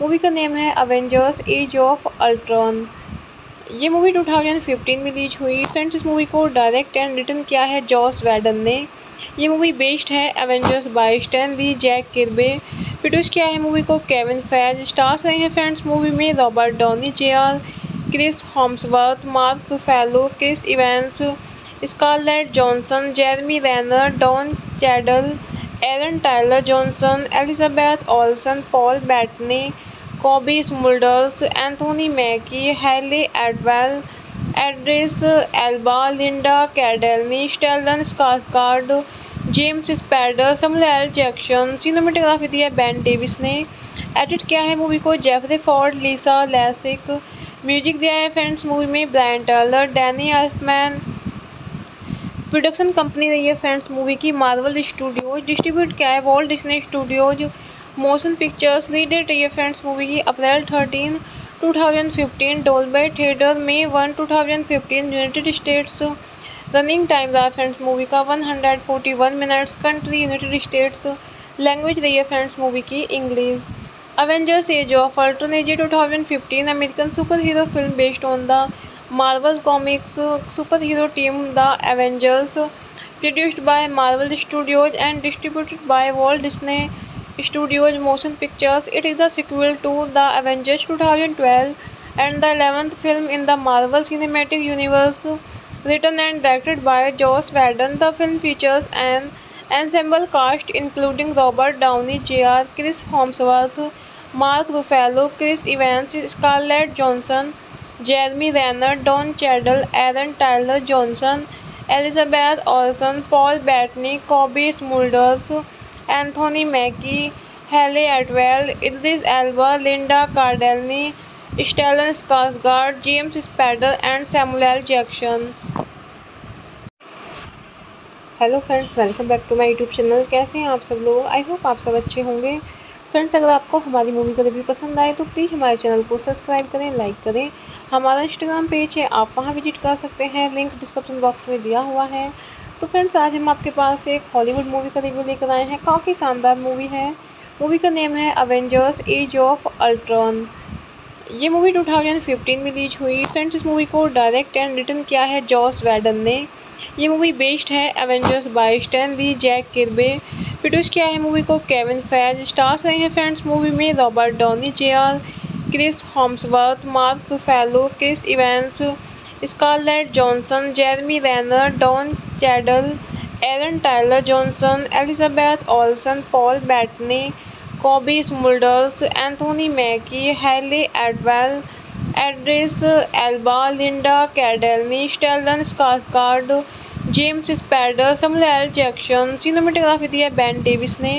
मूवी का नेम है अवेंजर्स एज ऑफ़ अल्ट्रॉन ये मूवी 2015 में रिलीज़ हुई। फ्रेंड्स इस मूवी को डायरेक्ट एंड रिटर्न किया है जॉस वैडन ने। ये मूवी बेस्ड है Avengers by Stan Lee Jack Kirby produce किया है मूवी को केविन फैज स्टार्स रहे हैं फ्रेंड्स मूवी में Robert Downey JR Chris Hemsworth Mark Ruffalo Chris Evans Scarlett Johansson, Jeremy Renner, Don Cheadle, Aaron Taylor Johnson, Elizabeth Olsen, Paul Bettany, Cobie Smulders, Anthony Mackie, Hayley Atwell, Idris Elba, Linda Cardellini, Stellan Skarsgard, James Spader Samuel Jackson cinematography दी है बैन डेविस ने एडिट किया है मूवी को Jeffrey Ford, Lisa Lassek. Music दिया है फ्रेंड्स मूवी में Brian Tyler, Danny Elfman production company रही है फ्रेंड्स मूवी की, मार्वल स्टूडियोज। डिस्ट्रीब्यूट किया है Walt Disney Studios. Motion Pictures रीडेट रही है फ्रेंड्स मूवी की, अप्रैल थर्टीन 2015 डोलबे थिएटर में one 2015 United States. Running time रहा फ्रेंड्स मूवी का 141 minutes country, United States. Language रही है फ्रेंड्स मूवी की, English. Avengers Age of Ultron age 2015 American super hero film based on the Marvel Comics superhero team The Avengers, produced by Marvel Studios and distributed by Walt Disney Studios Motion Pictures. It is the sequel to The Avengers 2012 and the 11th film in the Marvel Cinematic Universe. Written and directed by Joss Whedon, the film features an ensemble cast including Robert Downey Jr., Chris Hemsworth, Mark Ruffalo, Chris Evans, Scarlett Johansson, Jeremy Renner Don Cheadle Aaron Taylor Johnson Elizabeth Olsen Paul Bettany Cobie Smulders Anthony Mackie Hayley Atwell Idris Elba Linda Cardellini Stellan Skarsgard James Spader and Samuel Jackson hello friends welcome back to my YouTube channel कैसे हैं आप सब लोग? आई होप आप सब अच्छे होंगे। फ्रेंड्स अगर आपको हमारी मूवी का रिव्यू पसंद आए तो प्लीज़ हमारे चैनल को सब्सक्राइब करें लाइक करें। हमारा इंस्टाग्राम पेज है, आप वहाँ विज़िट कर सकते हैं। लिंक डिस्क्रिप्शन बॉक्स में दिया हुआ है। तो फ्रेंड्स आज हम आपके पास एक हॉलीवुड मूवी का रिव्यू लेकर आए हैं। काफ़ी शानदार मूवी है। मूवी का नेम है अवेंजर्स एज ऑफ़ अल्ट्रॉन ये मूवी 2015 में रिलीज़ हुई। फ्रेंड्स इस मूवी को डायरेक्ट एंड रिटर्न किया है जॉस वैडन ने। ये मूवी बेस्ड है Avengers by Stan Lee Jack Kirby produce किया है मूवी को केविन फैज स्टार्स रहे हैं फ्रेंड्स मूवी में Robert Downey JR Chris Hemsworth Mark Ruffalo Chris Evans Scarlett Johansson Jeremy Renner Don Cheadle Aaron Taylor Johnson Elizabeth Olsen Paul Bettany Cobie Smulders Anthony Mackie Hayley Atwell Idris Elba Linda Cardellini Stellan Skarsgard James Spader Samuel Jackson cinematography दी है बैन डेविस ने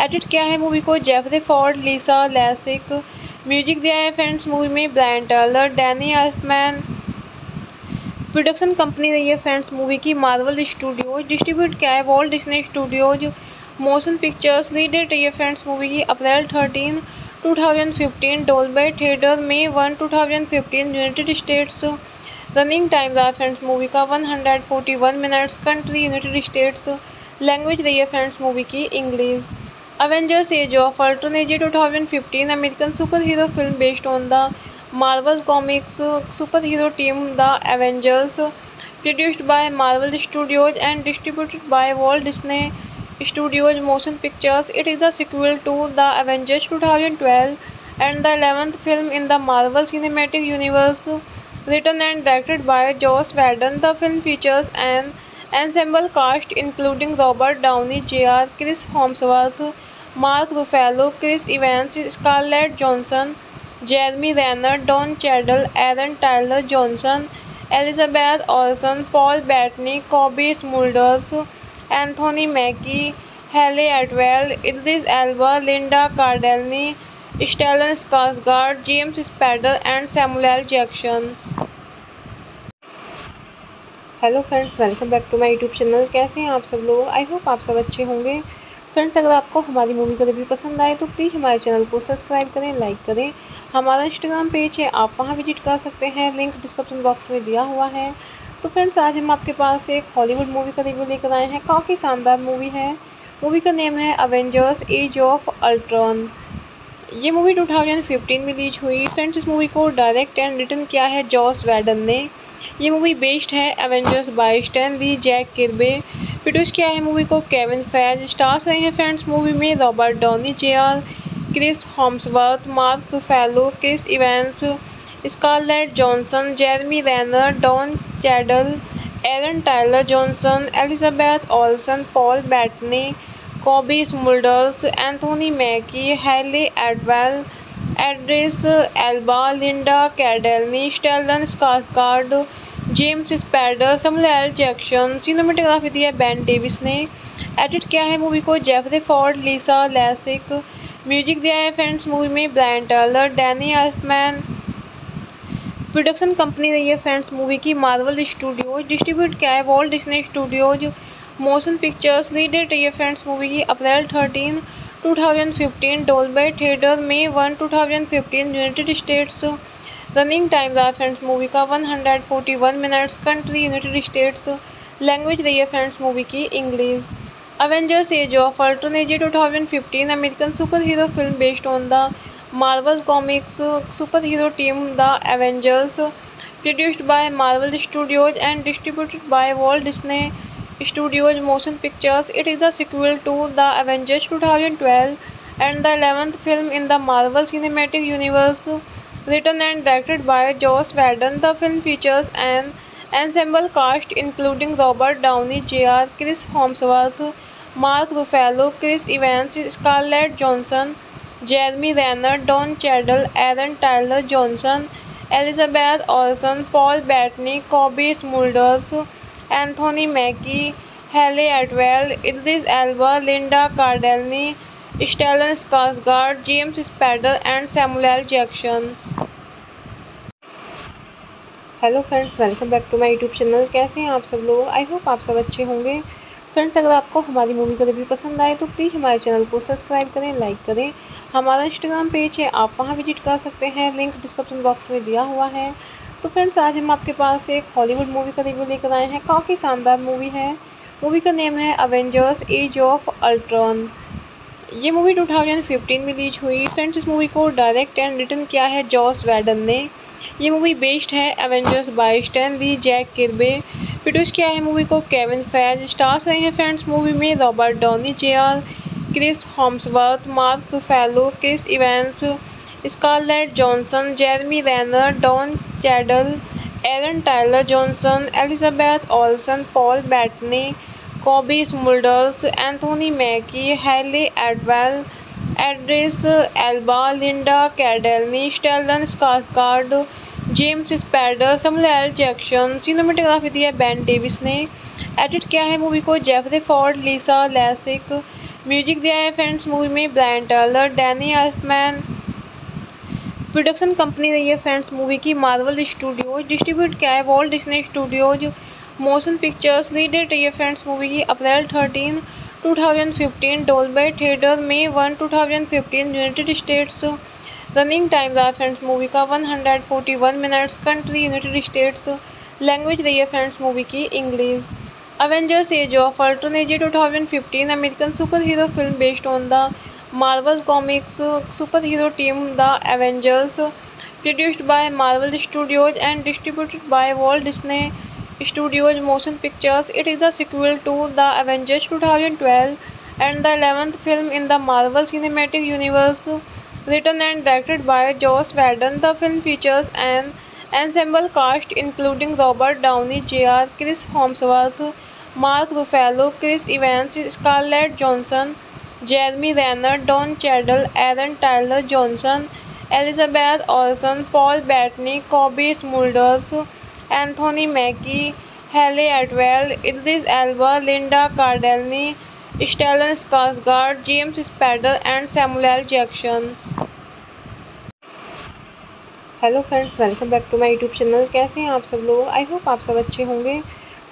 एडिट किया है मूवी को। Jeffrey Ford Lisa Lassek music दिया है फ्रेंड्स मूवी में Brian Tyler Danny Elfman production company रही है फ्रेंड्स मूवी की मार्वल स्टूडियोज डिस्ट्रीब्यूट किया है Walt Disney Studios Motion Pictures रीडेट रही है फ्रेंड्स मूवी की अप्रैल थर्टीन 2015 डोलबे थिएटर में one 2015 United States running time रहा फ्रेंड्स मूवी का 141 minutes country, United States, language रही है फ्रेंड्स मूवी की, English. Avengers Age of Ultron age 2015 American super hero film based on the Marvel Comics super hero team the Avengers produced by Marvel Studios and distributed by world Disney Studios Motion Pictures it is the sequel to the Avengers two thousand twelve and the eleventh film in the Marvel Cinematic Universe written and directed by Joss Whedon. The film features an ensemble cast including Robert Downey Jr., Chris Hemsworth, Mark Ruffalo, Chris Evans, Scarlett Johansson, Jeremy Renner, Don Cheadle, Aaron Tyler Johnson, Elizabeth Olsen, Paul Bettany, Kobe Smulders, Anthony Mackie, Haley Atwell, Idris Elba, Linda Cardellini, Stellan Skarsgard James Spader and Samuel Jackson hello friends welcome back to my YouTube channel कैसे हैं आप सब लोग? आई होप आप सब अच्छे होंगे। फ्रेंड्स अगर आपको हमारी मूवी का रिव्यू पसंद आए तो प्लीज़ हमारे चैनल को सब्सक्राइब करें लाइक करें। हमारा इंस्टाग्राम पेज है, आप वहाँ विज़िट कर सकते हैं। लिंक डिस्क्रिप्शन बॉक्स में दिया हुआ है। तो फ्रेंड्स आज हम आपके पास एक हॉलीवुड मूवी का रिव्यू लेकर आए हैं। काफ़ी शानदार मूवी है। मूवी का नेम है अवेंजर्स एज ऑफ़ अल्ट्रॉन ये मूवी 2015 में रिलीज़ हुई। फ्रेंड्स इस मूवी को डायरेक्ट एंड रिटर्न किया है जॉस वैडन ने। ये मूवी बेस्ड है Avengers by Stan Lee Jack Kirby produce किया है मूवी को केविन फैज स्टार्स रहे हैं फ्रेंड्स मूवी में Robert Downey JR Chris Hemsworth Mark Ruffalo Chris Evans Scarlett Johansson Jeremy Renner Don Cheadle Aaron Taylor Johnson Elizabeth Olsen Paul Bettany Cobie Smulders Anthony Mackie Hayley Atwell Idris Elba Linda Cardellini Stellan Skarsgard James Spader Samuel Jackson cinematography दी है बैन डेविस ने। एडिट किया है मूवी को Jeffrey Ford Lisa Lassek music दिया है फ्रेंड्स मूवी में Brian Tyler Danny Elfman production company रही है फ्रेंड्स मूवी की मार्वल स्टूडियोज डिस्ट्रीब्यूट किया है Walt Disney Studios Motion Pictures रही है फ्रेंड्स मूवी की अप्रैल थर्टीन 2015 डोलबे थिएटर में one 2015 United States running time रहा फ्रेंड्स मूवी का। 141 minutes country United States language रही है फ्रेंड्स मूवी की English. Avengers age of Ultron is 2015 American super hero film based on the comics Comics superhero team The Avengers, produced by Marvel Studios and distributed by Walt Disney Studios Motion Pictures. It is the sequel to The Avengers 2012 and the 11th film in the Marvel Cinematic Universe. Written and directed by Joss Whedon, the film features an ensemble cast including Robert Downey Jr., Chris Hemsworth, Mark Ruffalo, Chris Evans, Scarlett Johansson, Jeremy Renner, Don Cheadle, Aaron Tyler Johnson, Elizabeth Olsen, Paul Bettany, Kobe Smulders, Anthony Mackie, Hayley Atwell, Idris Elba, Linda Cardellini, Stellan Skarsgård, James Spader and Samuel Jackson. Hello friends welcome back to my YouTube channel. कैसे हैं आप सब लोग? आई होप आप सब अच्छे होंगे। फ्रेंड्स अगर आपको हमारी मूवी का रिव्यू पसंद आए तो प्लीज़ हमारे चैनल को सब्सक्राइब करें लाइक करें। हमारा इंस्टाग्राम पेज है आप वहाँ विज़िट कर सकते हैं। लिंक डिस्क्रिप्शन बॉक्स में दिया हुआ है। तो फ्रेंड्स आज हम आपके पास एक हॉलीवुड मूवी का रिव्यू लेकर आए हैं। काफ़ी शानदार मूवी है। मूवी का नेम है अवेंजर्स एज ऑफ़ अल्ट्रॉन ये मूवी 2015 में रिलीज़ हुई। फ्रेंड्स इस मूवी को डायरेक्ट एंड रिटर्न किया है जॉस वैडन ने। ये मूवी बेस्ड है Avengers by Stan Lee Jack Kirby produce किया है मूवी को केविन फैज स्टार्स रहे हैं फ्रेंड्स मूवी में Robert Downey JR Chris Hemsworth Mark Ruffalo Chris Evans Scarlett Johansson, Jeremy Renner, Don Cheadle, Aaron Taylor Johnson, Elizabeth Olsen, Paul Bettany, Cobie Smulders, Anthony Mackie, Hayley Atwell, Idris Elba, Linda Cardellini, Stellan Skarsgard, James Spader Samuel Jackson cinematography दी है बैन डेविस ने एडिट किया है मूवी को Jeffrey Ford, Lisa Lassek. Music दिया है फ्रेंड्स मूवी में Brian Tyler, Danny Elfman production company रही है फ्रेंड्स मूवी की मार्वल स्टूडियोज डिस्ट्रीब्यूट किया है Walt Disney Studios Motion Pictures रीडेट रही है फ्रेंड्स मूवी की अप्रैल थर्टीन 2015 डोलबे थिएटर में one 2015 United States running time रहा फ्रेंड्स मूवी का 141 minutes country United States language रही है फ्रेंड्स मूवी की English Avengers age of Ultron is 2015 American super hero film based on the Marvel Comics superhero team The Avengers, produced by Marvel Studios and distributed by Walt Disney Studios Motion Pictures. It is the sequel to The Avengers 2012 and the 11th film in the Marvel Cinematic Universe. Written and directed by Joss Whedon, the film features an ensemble cast including Robert Downey Jr., Chris Hemsworth, Mark Ruffalo, Chris Evans, Scarlett Johansson, Jeremy Renner Don Cheadle Aaron Tyler Johnson Elizabeth Olsen, Paul Bettany Cobie Smulders, Anthony Mackie Hayley Atwell Idris Elba Linda Cardellini Stellan Skarsgard James Spader and Samuel Jackson hello friends welcome back to my YouTube channel कैसे हैं आप सब लोग? आई होप आप सब अच्छे होंगे।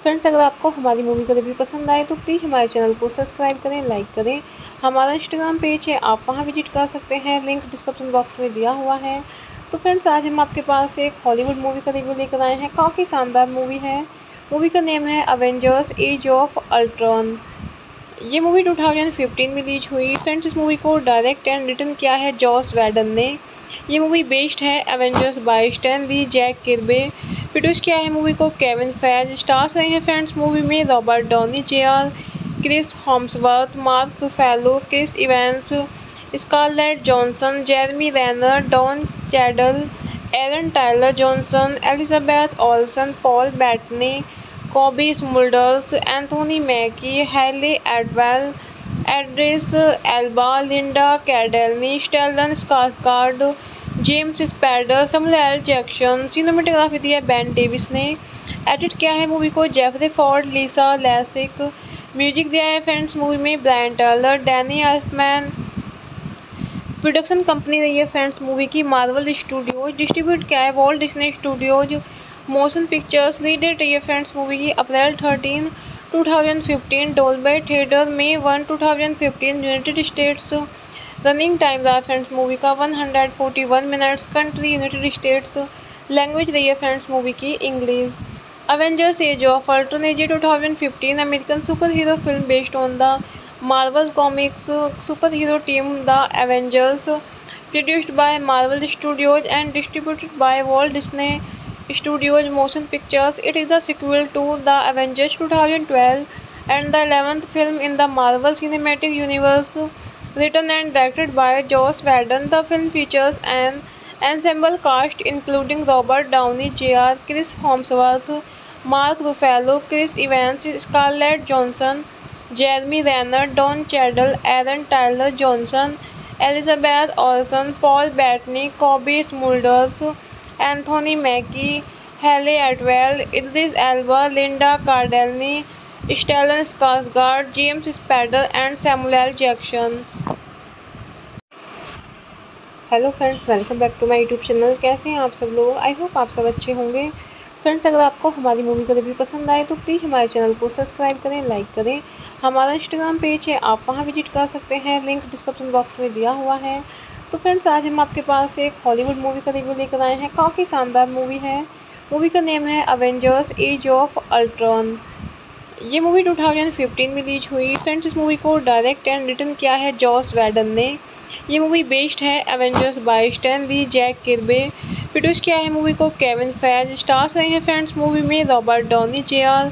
फ्रेंड्स अगर आपको हमारी मूवी का रिव्यू पसंद आए तो प्लीज़ हमारे चैनल को सब्सक्राइब करें लाइक करें। हमारा इंस्टाग्राम पेज है, आप वहाँ विज़िट कर सकते हैं। लिंक डिस्क्रिप्शन बॉक्स में दिया हुआ है। तो फ्रेंड्स आज हम आपके पास एक हॉलीवुड मूवी का रिव्यू लेकर आए हैं। काफ़ी शानदार मूवी है। मूवी का नेम है अवेंजर्स एज ऑफ़ अल्ट्रॉन ये मूवी 2015 में रिलीज़ हुई। फ्रेंड्स इस मूवी को डायरेक्ट एंड रिटर्न किया है जॉस वैडन ने। ये मूवी बेस्ड है Avengers by Stan Lee Jack Kirby produce किया है मूवी को केविन फैज स्टार्स रहे हैं फ्रेंड्स मूवी में Robert Downey JR Chris Hemsworth, Mark Ruffalo, Chris Evans, Scarlett Johansson, Jeremy Renner, Don Cheadle, Aaron Taylor Johnson, Elizabeth Olsen, Paul Bettany, Cobie Smulders, Anthony Mackie, Hayley Atwell, Idris Elba, Linda Cardellini, Stellan Skarsgard James Spader Samuel Jackson cinematography दी है बैन डेविस ने एडिट किया है मूवी को Jeffrey Ford, Lisa Lassek music दिया है फ्रेंड्स मूवी में Brian Tyler, Danny Elfman production company रही है फ्रेंड्स मूवी की, मार्वल स्टूडियोज डिस्ट्रीब्यूट किया है, Walt Disney Studios, Motion Pictures रीडेट रही है फ्रेंड्स मूवी की, अप्रैल थर्टीन 2015 डोलबे थिएटर में one 2015 United States running time रहा फ्रेंड्स मूवी का 141 minutes country United States language रही है फ्रेंड्स मूवी की, English. Avengers Age of Ultron is a 2015 American superhero film based on the Marvel Comics superhero team The Avengers, produced by Marvel Studios and distributed by Walt Disney Studios Motion Pictures. It is the sequel to The Avengers 2012 and the 11th film in the Marvel Cinematic Universe, written and directed by Joss Whedon. The film features an ensemble cast including Robert Downey Jr., Chris Hemsworth, Mark Ruffalo Chris Evans Scarlett Johansson Jeremy Renner Don Cheadle Aaron Taylor Johnson Elizabeth Olsen Paul Bettany Cobie Smulders Anthony Mackie Hayley Atwell Idris Elba Linda Cardellini Stellan Skarsgard James Spader and Samuel Jackson hello friends welcome back to my YouTube channel कैसे हैं आप सब लोग? आई होप आप सब अच्छे होंगे। फ्रेंड्स अगर आपको हमारी मूवी का रिव्यू पसंद आए तो प्लीज़ हमारे चैनल को सब्सक्राइब करें लाइक करें। हमारा इंस्टाग्राम पेज है, आप वहाँ विज़िट कर सकते हैं। लिंक डिस्क्रिप्शन बॉक्स में दिया हुआ है। तो फ्रेंड्स आज हम आपके पास एक हॉलीवुड मूवी का रिव्यू लेकर आए हैं। काफ़ी शानदार मूवी है। मूवी का नेम है अवेंजर्स एज ऑफ़ अल्ट्रॉन ये मूवी 2015 में रिलीज़ हुई। फ्रेंड्स इस मूवी को डायरेक्ट एंड रिटर्न किया है जॉस वैडन ने। ये मूवी बेस्ड है Avengers by Stan Lee Jack Kirby produce किया है मूवी को केविन फैज स्टार्स रहे हैं फ्रेंड्स मूवी में Robert Downey JR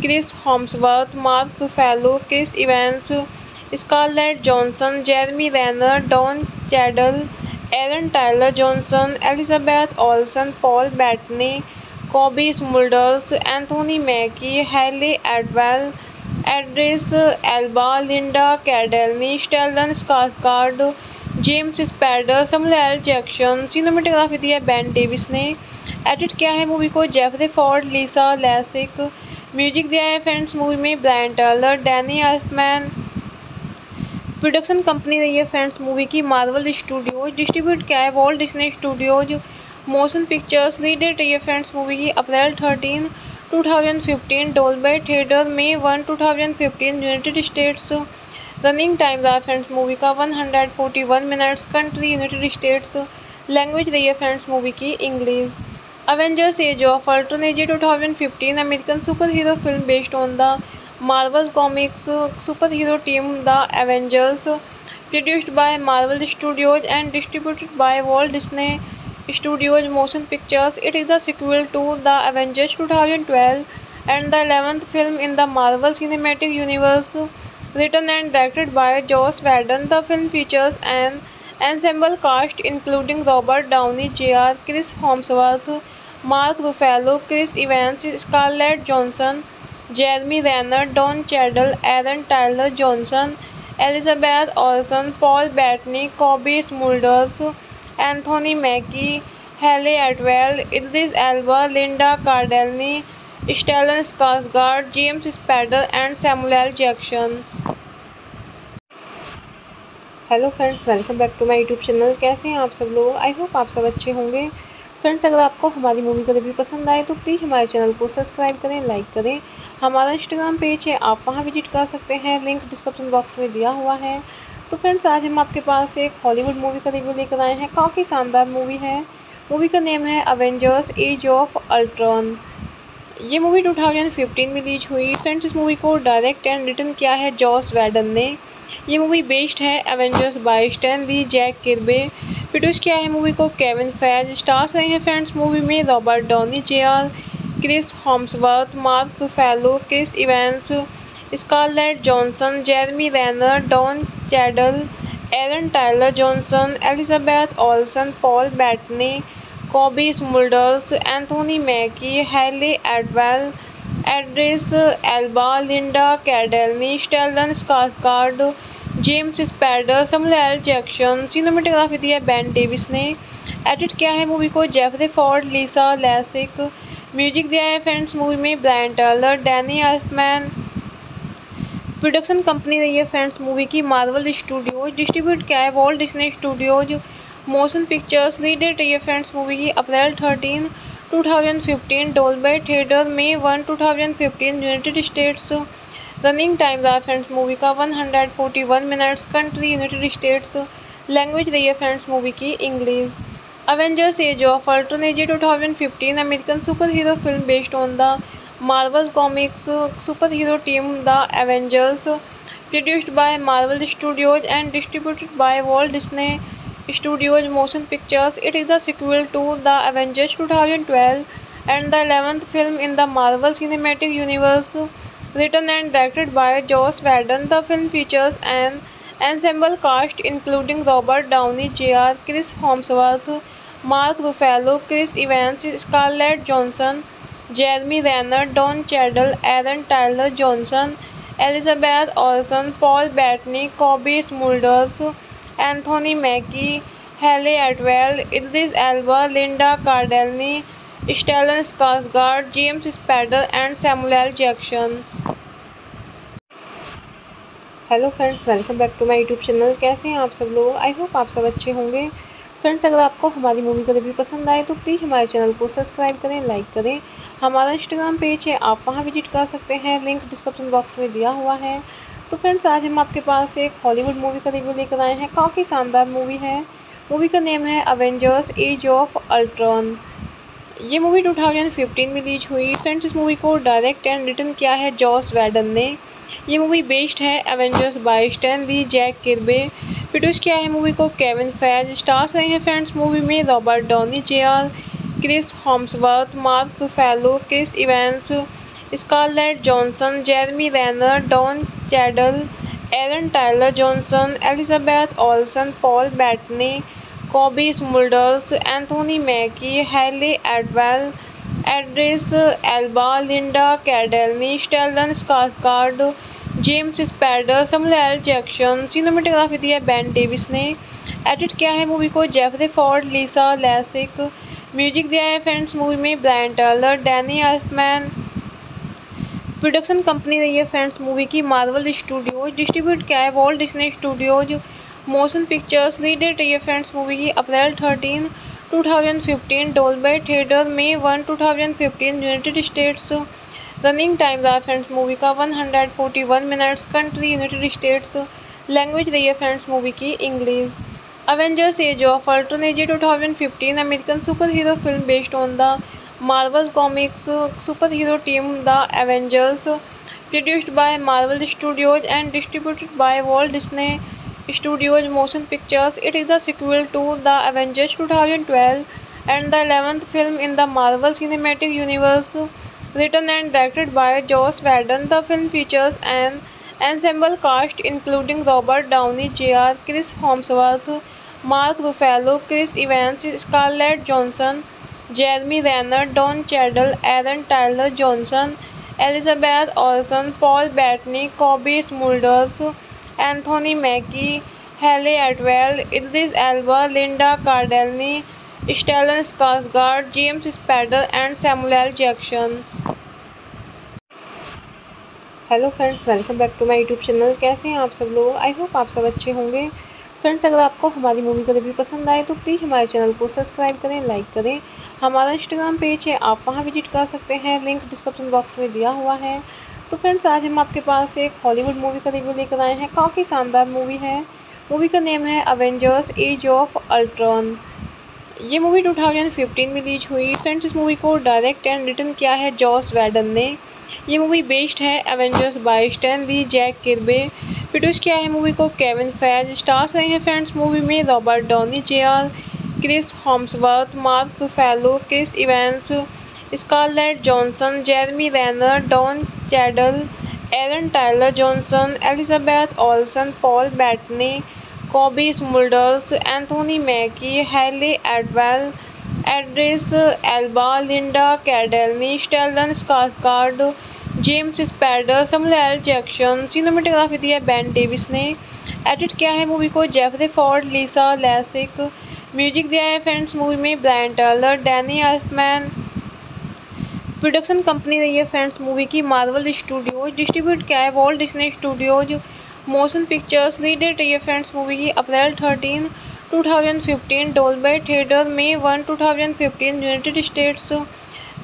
Chris Hemsworth Mark Ruffalo Chris Evans Scarlett Johansson Jeremy Renner Don Cheadle Aaron Taylor Johnson Elizabeth Olsen Paul Bettany Cobie Smulders Anthony Mackie Hayley Atwell Idris Elba Linda Cardellini Stellan Skarsgard James Spader Samuel Jackson cinematography दी है बैन डेविस ने एडिट किया है मूवी को। Jeffrey Ford Lisa Lassek music दिया है फ्रेंड्स मूवी में Brian Tyler Danny Elfman production company रही है फ्रेंड्स मूवी की मार्वल स्टूडियोज डिस्ट्रीब्यूट किया है Walt Disney Studios Motion Pictures रीडेट रही है फ्रेंड्स मूवी की अप्रैल थर्टीन 2015 डोलबे थिएटर में one 2015 United States running time रहा फ्रेंड्स मूवी का 141 minutes country, United States, language रही है फ्रेंड्स मूवी की, English. Avengers age of Ultron is a two thousand fifteen American super hero film based on the Marvel Comics super hero team the Avengers produced by Marvel Studios and distributed by world Disney Studios Motion Pictures it is the sequel to the Avengers two thousand twelve and the eleventh film in the Marvel Cinematic Universe written and directed by Joss Whedon. The film features an ensemble cast including Robert Downey Jr., Chris Hemsworth, Mark Ruffalo, Chris Evans, Scarlett Johnson, Jeremy Renner, Don Cheadle, Aaron Tyler Johnson, Elizabeth Olsen, Paul Bettany, Kobe Smulders, Anthony Mackie, Haley Atwell, Idris Elba, Linda Cardellini, Stellan Skarsgard James Spader and Samuel Jackson hello friends welcome back to my YouTube channel कैसे हैं आप सब लोग? आई होप आप सब अच्छे होंगे। फ्रेंड्स अगर आपको हमारी मूवी का रिव्यू पसंद आए तो प्लीज़ हमारे चैनल को सब्सक्राइब करें लाइक करें। हमारा इंस्टाग्राम पेज है, आप वहाँ विज़िट कर सकते हैं। लिंक डिस्क्रिप्शन बॉक्स में दिया हुआ है। तो फ्रेंड्स आज हम आपके पास एक हॉलीवुड मूवी का रिव्यू लेकर आए हैं। काफ़ी शानदार मूवी है। मूवी का नेम है अवेंजर्स एज ऑफ़ अल्ट्रॉन ये मूवी 2015 में रिलीज़ हुई। फ्रेंड्स इस मूवी को डायरेक्ट एंड रिटर्न किया है जॉस वैडन ने। ये मूवी बेस्ड है Avengers by Stan Lee Jack Kirby produce किया है मूवी को केविन फैज स्टार्स रहे हैं फ्रेंड्स मूवी में Robert Downey JR Chris Hemsworth Mark Ruffalo Chris Evans Scarlett Johansson Jeremy Renner Don Cheadle Aaron Taylor Johnson Elizabeth Olsen Paul Bettany Cobie Smulders Anthony Mackie Hayley Atwell Idris Elba Linda Cardellini Stellan Skarsgard James Spader Samuel Jackson cinematography दी है बैन डेविस ने। एडिट किया है मूवी को Jeffrey Ford Lisa Lassek music दिया है फ्रेंड्स मूवी में Brian Tyler Danny Elfman production company रही है फ्रेंड्स मूवी की मार्वल स्टूडियोज डिस्ट्रीब्यूट किया है Walt Disney Studios Motion Pictures रही है फ्रेंड्स मूवी की अप्रैल थर्टीन 2015 डोलबे थिएटर में one 2015 United States running time रहा फ्रेंड्स मूवी का। 141 minutes country, United States language रही है फ्रेंड्स मूवी की English. Avengers age of Ultron is 2015 American super hero film based on the comics super hero team The Avengers produced by Marvel Studios and distributed by Walt Disney Studios Motion Pictures. It is the sequel to The Avengers 2012 and the 11th film in the Marvel Cinematic Universe. Written and directed by Joss Whedon, the film features an ensemble cast including Robert Downey Jr., Chris Hemsworth, Mark Ruffalo, Chris Evans, Scarlett Johansson, Jeremy Renner, Don Cheadle, Aaron Tyler Johnson, Elizabeth Olsen, Paul Bettany, Kobe Smulders, Anthony Mackie, Hayley Atwell, Idris Elba, Linda Cardellini Stellan Skarsgård, James Spader and Samuel Jackson. Hello friends welcome back to my YouTube channel. कैसे हैं आप सब लोग? आई होप आप सब अच्छे होंगे। फ्रेंड्स अगर आपको हमारी मूवी का रिव्यू पसंद आए तो प्लीज़ हमारे चैनल को सब्सक्राइब करें लाइक करें। हमारा इंस्टाग्राम पेज है आप वहाँ विज़िट कर सकते हैं। लिंक डिस्क्रिप्शन बॉक्स में दिया हुआ है। तो फ्रेंड्स आज हम आपके पास एक हॉलीवुड मूवी का रिव्यू लेकर आए हैं। काफ़ी शानदार मूवी है। मूवी का नेम है अवेंजर्स एज ऑफ़ अल्ट्रॉन ये मूवी 2015 में रिलीज़ हुई। फ्रेंड्स इस मूवी को डायरेक्ट एंड रिटर्न किया है जॉस वैडन ने। ये मूवी बेस्ड है Avengers by Stan Lee Jack Kirby produce किया है मूवी को केविन फैज स्टार्स रहे हैं फ्रेंड्स मूवी में Robert Downey JR Chris Hemsworth Mark Ruffalo Chris Evans Scarlett Johansson, Jeremy Renner, Don Cheadle, Aaron Taylor Johnson, Elizabeth Olsen, Paul Bettany, Cobie Smulders, Anthony Mackie, Hayley Atwell, Idris Elba, Linda Cardellini, Stellan Skarsgard, James Spader Samuel Jackson cinematography दी है बैन डेविस ने एडिट किया है मूवी को Jeffrey Ford, Lisa Lassek. Music दिया है फ्रेंड्स मूवी में Brian Tyler, Danny Elfman production company रही है फ्रेंड्स मूवी की मार्वल स्टूडियोज डिस्ट्रीब्यूट किया है Walt Disney Studios Motion Pictures रीडेट रही है फ्रेंड्स मूवी की अप्रैल थर्टीन 2015 डोलबे थिएटर में one 2015 United States running time रहा फ्रेंड्स मूवी का 141 minutes country United States language रही है फ्रेंड्स मूवी की English Avengers age of Ultron is 2015 American super hero film based on the Marvel Comics superhero team The Avengers, produced by Marvel Studios and distributed by Walt Disney Studios Motion Pictures. It is the sequel to The Avengers 2012 and the 11th film in the Marvel Cinematic Universe. Written and directed by Joss Whedon, the film features an ensemble cast including Robert Downey Jr., Chris Hemsworth, Mark Ruffalo, Chris Evans, Scarlett Johansson, Jeremy Renner Don Cheadle Aaron Tyler Johnson Elizabeth Olsen, Paul Bettany Cobie Smulders, Anthony Mackie Hayley Atwell Idris Elba Linda Cardellini Stellan Skarsgard James Spader and Samuel Jackson hello friends welcome back to my YouTube channel कैसे हैं आप सब लोग? आई होप आप सब अच्छे होंगे। फ्रेंड्स अगर आपको हमारी मूवी का रिव्यू पसंद आए तो प्लीज़ हमारे चैनल को सब्सक्राइब करें लाइक करें। हमारा इंस्टाग्राम पेज है, आप वहाँ विज़िट कर सकते हैं। लिंक डिस्क्रिप्शन बॉक्स में दिया हुआ है। तो फ्रेंड्स आज हम आपके पास एक हॉलीवुड मूवी का रिव्यू लेकर आए हैं। काफ़ी शानदार मूवी है। मूवी का नेम है अवेंजर्स एज ऑफ़ अल्ट्रॉन ये मूवी 2015 में रिलीज़ हुई। फ्रेंड्स इस मूवी को डायरेक्ट एंड रिटर्न किया है जॉस वैडन ने। ये मूवी बेस्ड है Avengers by Stan Lee Jack Kirby produce किया है मूवी को केविन फैज स्टार्स रहे हैं फ्रेंड्स मूवी में Robert Downey JR Chris Hemsworth, Mark Ruffalo, Chris Evans, Scarlett Johansson, Jeremy Renner, Don Cheadle, Aaron Taylor Johnson, Elizabeth Olsen, Paul Bettany, Cobie Smulders, Anthony Mackie, Hayley Atwell, Idris Elba, Linda Cardellini, Stellan Skarsgard James Spader Samuel Jackson, cinematography दी है बैन डेविस ने एडिट किया है मूवी को Jeffrey Ford, Lisa Lassek music दिया है फ्रेंड्स मूवी में Brian Tyler, Danny Elfman production company रही है फ्रेंड्स मूवी की, मार्वल स्टूडियोज डिस्ट्रीब्यूट किया है, Walt Disney Studios, Motion Pictures रीडेट रही है फ्रेंड्स मूवी की, अप्रैल थर्टीन 2015 डोलबे थिएटर में one 2015 United States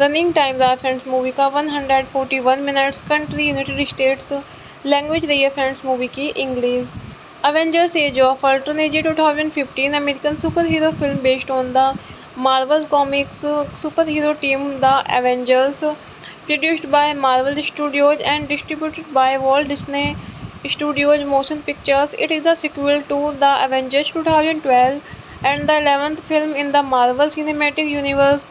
running time रहा फ्रेंड्स मूवी का 141 minutes country United States language रही है फ्रेंड्स मूवी की English Avengers age of Ultron is 2015 American super hero film based on the Marvel Comics superhero team The Avengers, produced by Marvel Studios and distributed by Walt Disney Studios Motion Pictures. It is the sequel to The Avengers 2012 and the 11th film in the Marvel Cinematic Universe.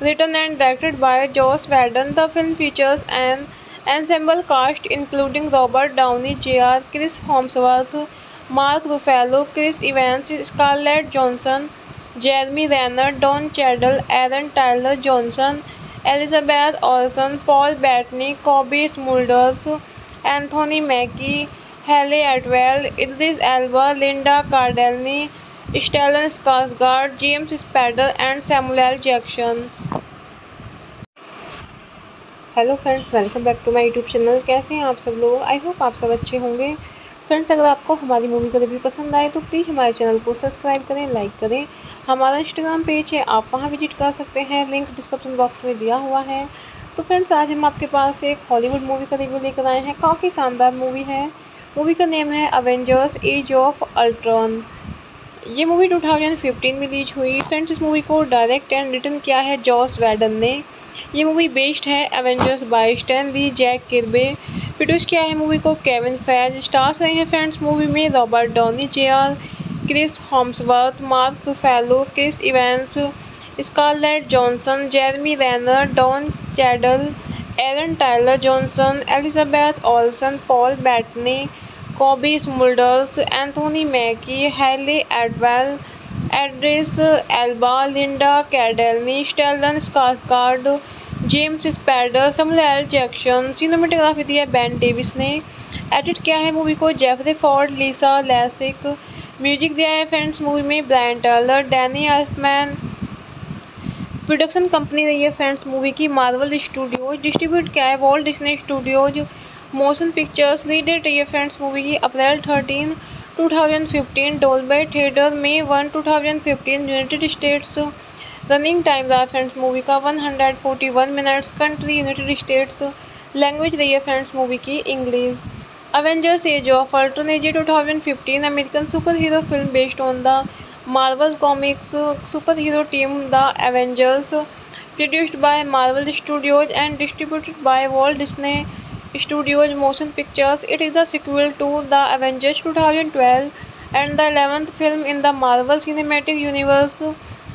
Written and directed by Joss Whedon, the film features an ensemble cast including Robert Downey Jr., Chris Hemsworth, Mark Ruffalo Chris Evans Scarlett Johansson Jeremy Renner Don Cheadle Aaron Taylor Johnson Elizabeth Olsen Paul Bettany Cobie Smulders Anthony Mackie Hayley Atwell Idris Elba Linda Cardellini Stellan Skarsgard James Spader and Samuel Jackson hello friends welcome back to my YouTube channel कैसे हैं आप सब लोग? आई होप आप सब अच्छे होंगे। फ्रेंड्स अगर आपको हमारी मूवी का रिव्यू पसंद आए तो प्लीज़ हमारे चैनल को सब्सक्राइब करें लाइक करें। हमारा इंस्टाग्राम पेज है, आप वहाँ विज़िट कर सकते हैं। लिंक डिस्क्रिप्शन बॉक्स में दिया हुआ है। तो फ्रेंड्स आज हम आपके पास एक हॉलीवुड मूवी का रिव्यू लेकर आए हैं। काफ़ी शानदार मूवी है। मूवी का नेम है अवेंजर्स एज ऑफ़ अल्ट्रॉन ये मूवी 2015 में रिलीज़ हुई। फ्रेंड्स इस मूवी को डायरेक्ट एंड रिटर्न किया है जॉस वैडन ने। ये मूवी बेस्ड है Avengers by Stan Lee Jack Kirby produce किया है मूवी को केविन फैज स्टार्स रहे हैं फ्रेंड्स मूवी में Robert Downey JR Chris Hemsworth Mark Ruffalo Chris Evans Scarlett Johansson Jeremy Renner Don Cheadle Aaron Taylor Johnson Elizabeth Olsen Paul Bettany Cobie Smulders Anthony Mackie Hayley Atwell Idris Elba Linda Cardellini Stellan Skarsgard James Spader Samuel Jackson cinematography दी है बैन डेविस ने। एडिट किया है मूवी को Jeffrey Ford Lisa Lassek music दिया है फ्रेंड्स मूवी में Brian Tyler Danny Elfman production company रही है फ्रेंड्स मूवी की मार्वल स्टूडियोज डिस्ट्रीब्यूट किया है Walt Disney Studios Motion Pictures रीडेट रही है फ्रेंड्स मूवी की अप्रैल थर्टीन 2015 डोलबे थिएटर में one 2015 United States running time रहा फ्रेंड्स मूवी का 141 minutes country, United States, language रही है फ्रेंड्स मूवी की, English. Avengers Age of Ultron is a 2015 American super hero film based on the Marvel comics super hero team the Avengers produced by Marvel Studios and distributed by world Disney Studios Motion Pictures it is the sequel to the Avengers two thousand twelve and the eleventh film in the Marvel Cinematic Universe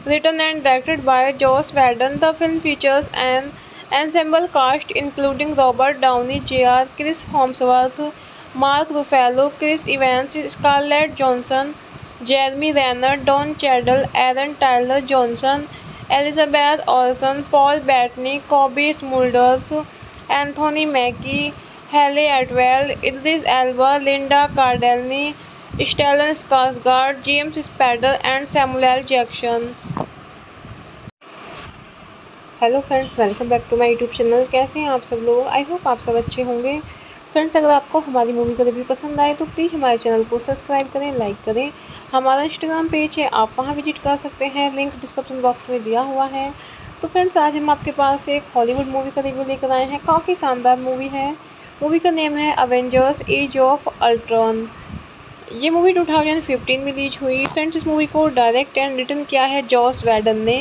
written and directed by Joss Whedon. The film features an ensemble cast including Robert Downey Jr., Chris Hemsworth, Mark Ruffalo, Chris Evans, Scarlett Johansson, Jeremy Renner, Don Cheadle, Aaron Tyler Johnson, Elizabeth Olsen, Paul Bettany, Kobe Smulders, Anthony Mackie, Haley Atwell, Idris Elba, Linda Cardellini, Stellan Skarsgard James Spader and Samuel Jackson hello friends welcome back to my YouTube channel कैसे हैं आप सब लोग? आई होप आप सब अच्छे होंगे। फ्रेंड्स अगर आपको हमारी मूवी का रिव्यू पसंद आए तो प्लीज़ हमारे चैनल को सब्सक्राइब करें लाइक करें। हमारा इंस्टाग्राम पेज है, आप वहाँ विज़िट कर सकते हैं। लिंक डिस्क्रिप्शन बॉक्स में दिया हुआ है। तो फ्रेंड्स आज हम आपके पास एक हॉलीवुड मूवी का रिव्यू लेकर आए हैं। काफ़ी शानदार मूवी है। मूवी का नेम है अवेंजर्स एज ऑफ़ अल्ट्रॉन ये मूवी 2015 में रिलीज़ हुई। फ्रेंड्स इस मूवी को डायरेक्ट एंड रिटर्न किया है जॉस वैडन ने।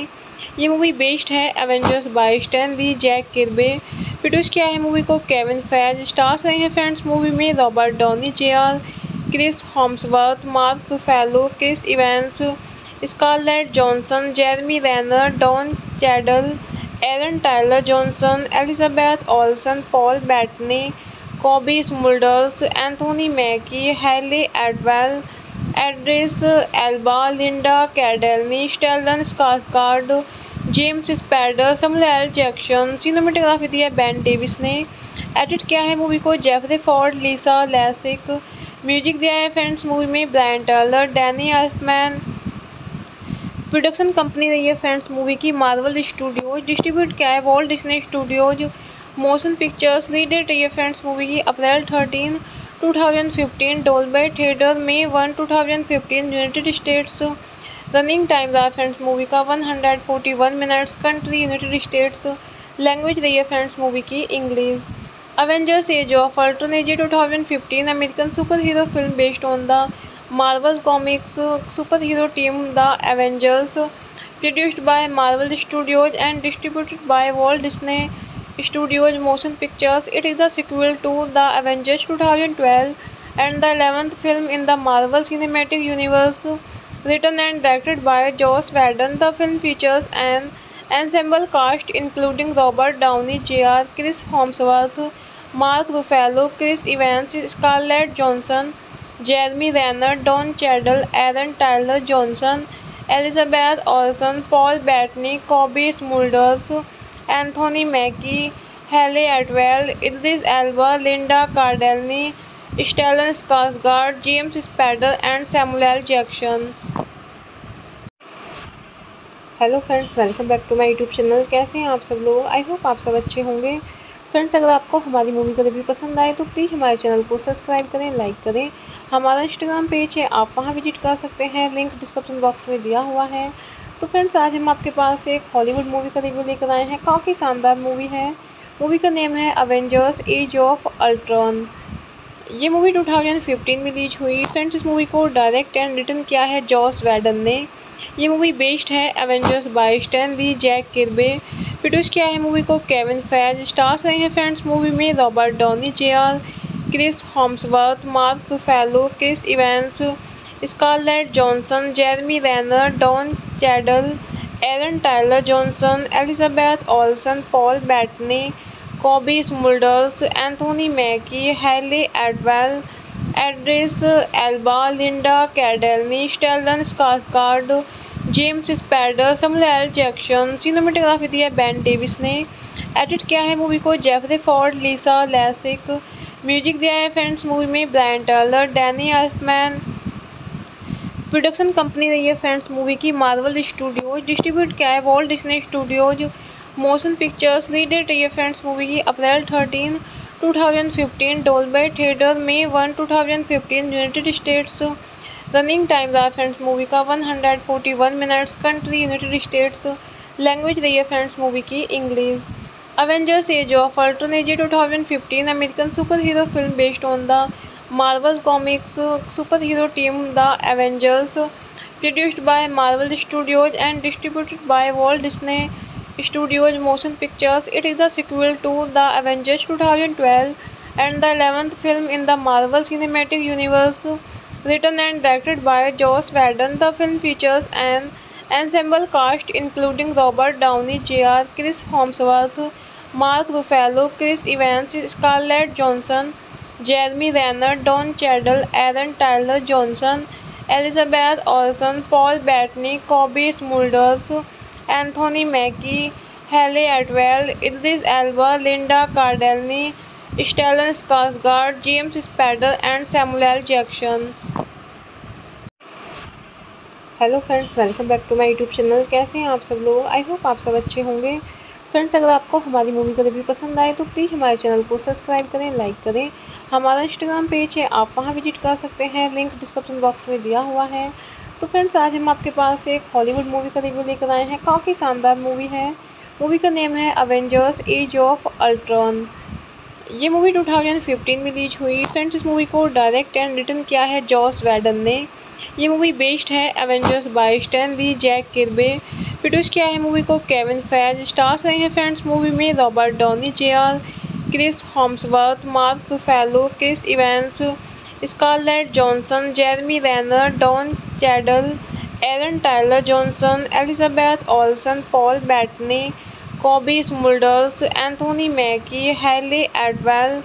ये मूवी बेस्ड है Avengers by Stan Lee Jack Kirby produce किया है मूवी को केविन फैज स्टार्स रहे हैं फ्रेंड्स मूवी में Robert Downey J R Chris Hemsworth Mark Ruffalo Chris Evans Scarlett Johansson Jeremy Renner Don Cheadle Aaron Taylor Johnson Elizabeth Olsen Paul Bettany Cobie Smulders Anthony Mackie Hayley Atwell Idris Elba Linda Cardellini Stellan Skarsgard James Spader Samuel Jackson cinematography दी है बैन डेविस ने। एडिट किया है मूवी को Jeffrey Ford Lisa Lassek music दिया है फ्रेंड्स मूवी में Brian Tyler Danny Elfman production company रही है फ्रेंड्स मूवी की मार्वल स्टूडियोज डिस्ट्रीब्यूट किया है Walt Disney Studios Motion Pictures रही है फ्रेंड्स मूवी की अप्रैल थर्टीन 2015 डोलबे थिएटर में one 2015 United States running time रहा फ्रेंड्स मूवी का 141 minutes country United States language रही है फ्रेंड्स मूवी की English Avengers Age of Ultron is 2015 American super hero film based on the comics Comics superhero team The Avengers, produced by Marvel Studios and distributed by Walt Disney Studios Motion Pictures. It is the sequel to The Avengers 2012 and the 11th film in the Marvel Cinematic Universe. Written and directed by Joss Whedon, the film features an ensemble cast including Robert Downey Jr., Chris Hemsworth, Mark Ruffalo, Chris Evans, Scarlett Johansson, Jeremy Renner, Don Cheadle, Aaron Tyler Johnson, Elizabeth Olsen, Paul Bettany, Kobe Smulders, Anthony Mackie, Hayley Atwell, Idris Elba, Linda Cardellini, Stellan Skarsgård, James Spader and Samuel Jackson. Hello friends welcome back to my YouTube channel. कैसे हैं आप सब लोग? आई होप आप सब अच्छे होंगे। फ्रेंड्स अगर आपको हमारी मूवी का रिव्यू पसंद आए तो प्लीज़ हमारे चैनल को सब्सक्राइब करें लाइक करें। हमारा इंस्टाग्राम पेज है आप वहाँ विज़िट कर सकते हैं। लिंक डिस्क्रिप्शन बॉक्स में दिया हुआ है। तो फ्रेंड्स आज हम आपके पास एक हॉलीवुड मूवी का रिव्यू लेकर आए हैं। काफ़ी शानदार मूवी है। मूवी का नेम है अवेंजर्स एज ऑफ़ अल्ट्रॉन ये मूवी 2015 में रिलीज़ हुई। फ्रेंड्स इस मूवी को डायरेक्ट एंड रिटर्न किया है जॉस वैडन ने। ये मूवी बेस्ड है Avengers by Stan Lee Jack Kirby produce किया है मूवी को केविन फैज स्टार्स रहे हैं फ्रेंड्स मूवी में Robert Downey J R Chris Hemsworth Mark Ruffalo Chris Evans Scarlett Johansson, Jeremy Renner, Don Cheadle, Aaron Taylor Johnson, Elizabeth Olsen, Paul Bettany, Cobie Smulders, Anthony Mackie, Hayley Atwell, Idris Elba, Linda Cardellini, Stellan Skarsgard James Spader Samuel Jackson cinematography दी है बैन डेविस ने एडिट किया है मूवी को Jeffrey Ford, Lisa Lassek. Music दिया है फ्रेंड्स मूवी में Brian Tyler, Danny Elfman production company रही है फ्रेंड्स मूवी की मार्वल स्टूडियोज डिस्ट्रीब्यूट किया है Walt Disney Studios. Motion Pictures रीडेट रही है फ्रेंड्स मूवी की, अप्रैल थर्टीन 2015 डोलबे थिएटर में one 2015 United States running time रहा फ्रेंड्स मूवी का 141 minutes country United States language रही है फ्रेंड्स मूवी की English Avengers Age of Ultron is 2015 American super hero film based on the Marvel Comics superhero team The Avengers, produced by Marvel Studios and distributed by Walt Disney Studios Motion Pictures. It is the sequel to The Avengers 2012 and the 11th film in the Marvel Cinematic Universe. Written and directed by Joss Whedon, the film features an ensemble cast including Robert Downey Jr., Chris Hemsworth, Mark Ruffalo, Chris Evans, Scarlett Johansson, Jeremy Renner Don Cheadle Aaron Tyler Johnson Elizabeth Olsen, Paul Bettany Cobie Smulders, Anthony Mackie Hayley Atwell Idris Elba Linda Cardellini Stellan Skarsgard James Spader and Samuel Jackson hello friends welcome back to my YouTube channel कैसे हैं आप सब लोग? आई होप आप सब अच्छे होंगे। फ्रेंड्स अगर आपको हमारी मूवी का रिव्यू पसंद आए तो प्लीज़ हमारे चैनल को सब्सक्राइब करें लाइक करें। हमारा इंस्टाग्राम पेज है, आप वहाँ विज़िट कर सकते हैं। लिंक डिस्क्रिप्शन बॉक्स में दिया हुआ है। तो फ्रेंड्स आज हम आपके पास एक हॉलीवुड मूवी का रिव्यू लेकर आए हैं। काफ़ी शानदार मूवी है। मूवी का नेम है अवेंजर्स एज ऑफ़ अल्ट्रॉन ये मूवी 2015 में रिलीज़ हुई। फ्रेंड्स इस मूवी को डायरेक्ट एंड रिटर्न किया है जॉस वैडन ने। ये मूवी बेस्ड है Avengers by Stan Lee Jack Kirby produce किया है मूवी को केविन फैज स्टार्स रहे हैं फ्रेंड्स मूवी में Robert Downey J R Chris Hemsworth Mark Ruffalo Chris Evans Scarlett Johansson Jeremy Renner Don Cheadle Aaron Taylor Johnson Elizabeth Olsen Paul Bettany Cobie Smulders Anthony Mackie Hayley Atwell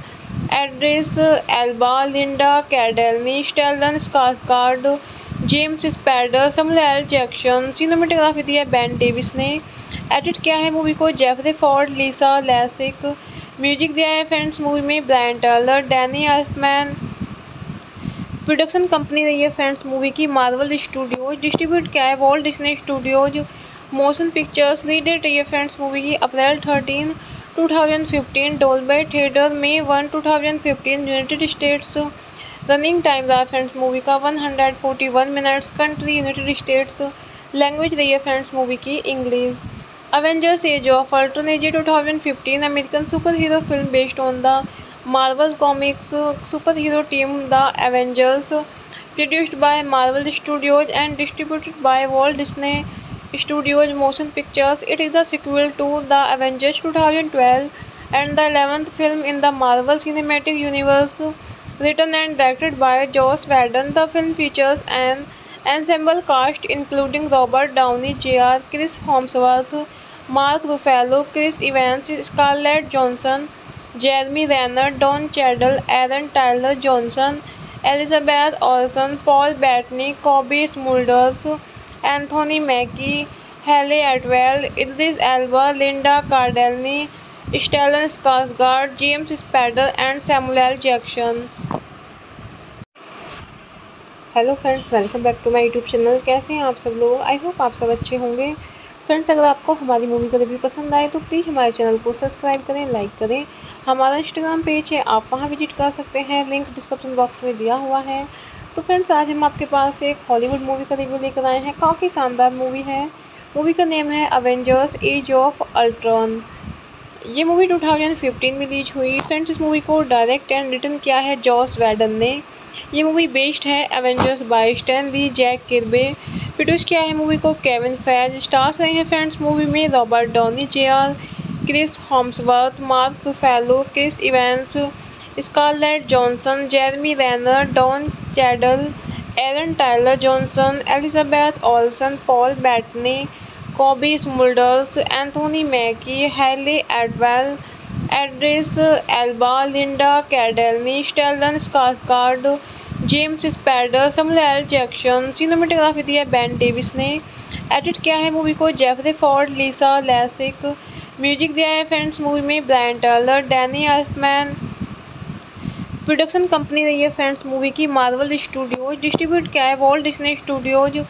Idris Elba Linda Cardellini Stellan Skarsgard James Spader Samuel Jackson cinematography दी है बैन डेविस ने एडिट किया है मूवी को। Jeffrey Ford Lisa Lassek music दिया है फ्रेंड्स मूवी में Brian Tyler Danny Elfman production company रही है फ्रेंड्स मूवी की मार्वल स्टूडियोज डिस्ट्रीब्यूट किया है Walt Disney Studios Motion Pictures रीडेट रही है फ्रेंड्स मूवी की अप्रैल थर्टीन 2015 डोलबे थिएटर में one 2015 United States running time रहा फ्रेंड्स, मूवी का 141 minutes country, United States, language रही है फ्रेंड्स मूवी की, English. Avengers Age of Ultron is a two thousand fifteen American superhero film based on the Marvel Comics superhero team the Avengers produced by Marvel Studios and distributed by Walt Disney Studios Motion Pictures it is the sequel to the Avengers two thousand twelve and the eleventh film in the Marvel Cinematic Universe Written and directed by Joss Whedon, the film features an ensemble cast including Robert Downey Jr., Chris Hemsworth, Mark Ruffalo, Chris Evans, Scarlett Johansson, Jeremy Renner, Don Cheadle, Aaron Tyler Johnson, Elizabeth Olsen, Paul Bettany, Kobe Smulders, Anthony Mackie, Halle Atwell, Idris Elba, Linda Cardellini, Stellan Skarsgård, James Spader and Samuel Jackson. Hello friends welcome back to my YouTube channel कैसे हैं आप सब लोग? आई होप आप सब अच्छे होंगे। फ्रेंड्स अगर आपको हमारी मूवी का रिव्यू पसंद आए तो प्लीज़ हमारे चैनल को सब्सक्राइब करें लाइक करें। हमारा इंस्टाग्राम पेज है आप वहाँ विज़िट कर सकते हैं। लिंक डिस्क्रिप्शन बॉक्स में दिया हुआ है। तो फ्रेंड्स आज हम आपके पास एक हॉलीवुड मूवी का रिव्यू लेकर आए हैं। काफ़ी शानदार मूवी है। मूवी का नेम है अवेंजर्स एज ऑफ़ अल्ट्रॉन ये मूवी 2015 में रिलीज़ हुई। फ्रेंड्स इस मूवी को डायरेक्ट एंड रिटर्न किया है जॉस वैडन ने। ये मूवी बेस्ड है Avengers by Stan Lee Jack Kirby produce किया है मूवी को केविन फैज स्टार्स रहे हैं फ्रेंड्स मूवी में Robert Downey J R Chris Hemsworth Mark Ruffalo Chris Evans Scarlett Johansson Jeremy Renner Don Cheadle Aaron Taylor Johnson Elizabeth Olsen Paul Bettany Cobie Smulders Anthony Mackie Hayley Atwell Idris Elba Linda Cardellini Stellan Skarsgard James Spader Samuel Jackson cinematography दी है बैन डेविस ने। एडिट किया है मूवी को Jeffrey Ford Lisa Lassek music दिया है फ्रेंड्स मूवी में Brian Tyler Danny Elfman production company रही है फ्रेंड्स मूवी की मार्वल स्टूडियोज डिस्ट्रीब्यूट किया है Walt Disney Studios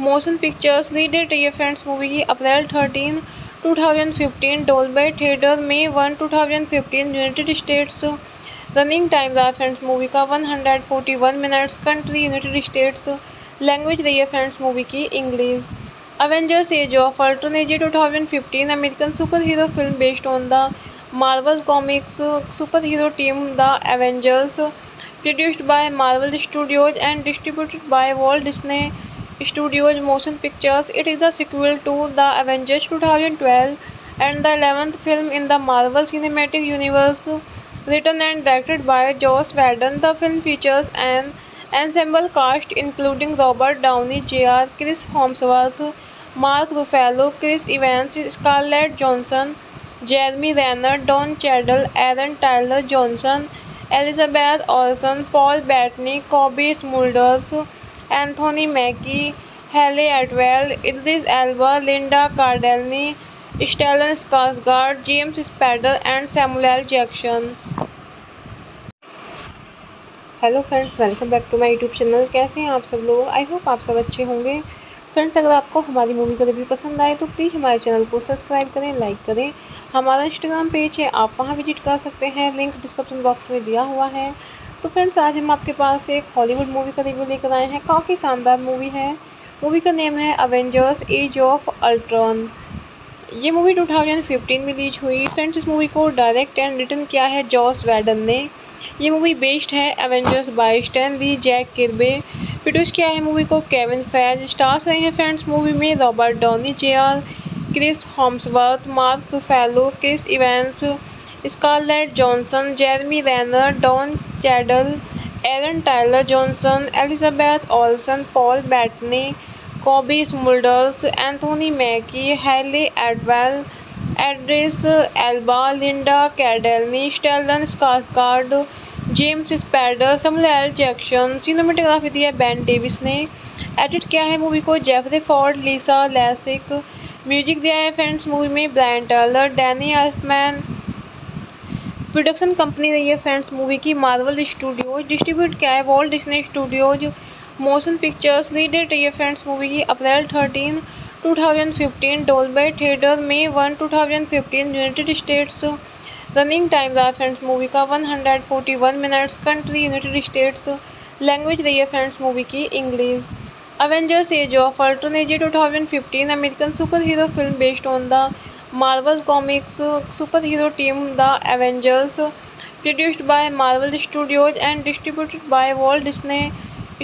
Motion Pictures रही है फ्रेंड्स मूवी की अप्रैल थर्टीन 2015 डोलबे थिएटर में one 2015 United States running time रहा फ्रेंड्स मूवी का। 141 minutes country, United States language रही है फ्रेंड्स मूवी की English. Avengers Age of Ultron is 2015 American super hero film based on the Marvel Comics superhero team the Avengers produced by Marvel Studios and distributed by Walt Disney Studios Motion Pictures. It is the sequel to The Avengers 2012 and the 11th film in the Marvel Cinematic Universe. Written and directed by Joss Whedon, the film features an ensemble cast including Robert Downey Jr., Chris Hemsworth, Mark Ruffalo, Chris Evans, Scarlett Johansson, Jeremy Renner, Don Cheadle, Aaron Tyler Johnson, Elizabeth Olsen, Paul Bettany, Kobe Smulders, Anthony Mackie, Hayley Atwell, Idris Elba, Linda Cardellini, Stellan Skarsgard James Spader and Samuel Jackson. Hello friends, welcome back to my YouTube channel. कैसे हैं आप सब लोग? आई होप आप सब अच्छे होंगे। फ्रेंड्स, अगर आपको हमारी मूवी का रिव्यू पसंद आए तो प्लीज़ हमारे चैनल को सब्सक्राइब करें, लाइक करें। हमारा इंस्टाग्राम पेज है, आप वहाँ विज़िट कर सकते हैं। लिंक डिस्क्रिप्शन बॉक्स में दिया हुआ है। तो फ्रेंड्स आज हम आपके पास एक हॉलीवुड मूवी का रिव्यू लेकर आए हैं। काफ़ी शानदार मूवी है। मूवी का नेम है अवेंजर्स एज ऑफ़ अल्ट्रॉन ये मूवी 2015 में रिलीज़ हुई। फ्रेंड्स इस मूवी को डायरेक्ट एंड रिटर्न किया है जॉस वैडन ने। ये मूवी बेस्ड है Avengers by Stan Lee Jack Kirby produce किया है मूवी को केविन फैज स्टार्स रहे हैं फ्रेंड्स मूवी में Robert Downey J R Chris Hemsworth Mark Ruffalo Chris Evans Scarlett Johansson, Jeremy Renner, Don Cheadle, Aaron Taylor Johnson, Elizabeth Olsen, Paul Bettany, Cobie Smulders, Anthony Mackie, Hayley Atwell, Idris Elba, Linda Cardellini, Stellan Skarsgard James Spader Samuel Jackson cinematography दी है बैन डेविस ने एडिट किया है मूवी को Jeffrey Ford, Lisa Lassek. Music दिया है फ्रेंड्स मूवी में Brian Tyler, Danny Elfman production company रही है फ्रेंड्स मूवी की मार्वल स्टूडियोज डिस्ट्रीब्यूट किया है Walt Disney Studios Motion Pictures release date रही है फ्रेंड्स मूवी की अप्रैल थर्टीन 2015 डोलबे थिएटर में one 2015 United States running time रहा फ्रेंड्स मूवी का 141 minutes country United States language रही है फ्रेंड्स मूवी की English Avengers Age of Ultron is 2015 American super hero film based on the Marvel Comics superhero team The Avengers, produced by Marvel Studios and distributed by Walt Disney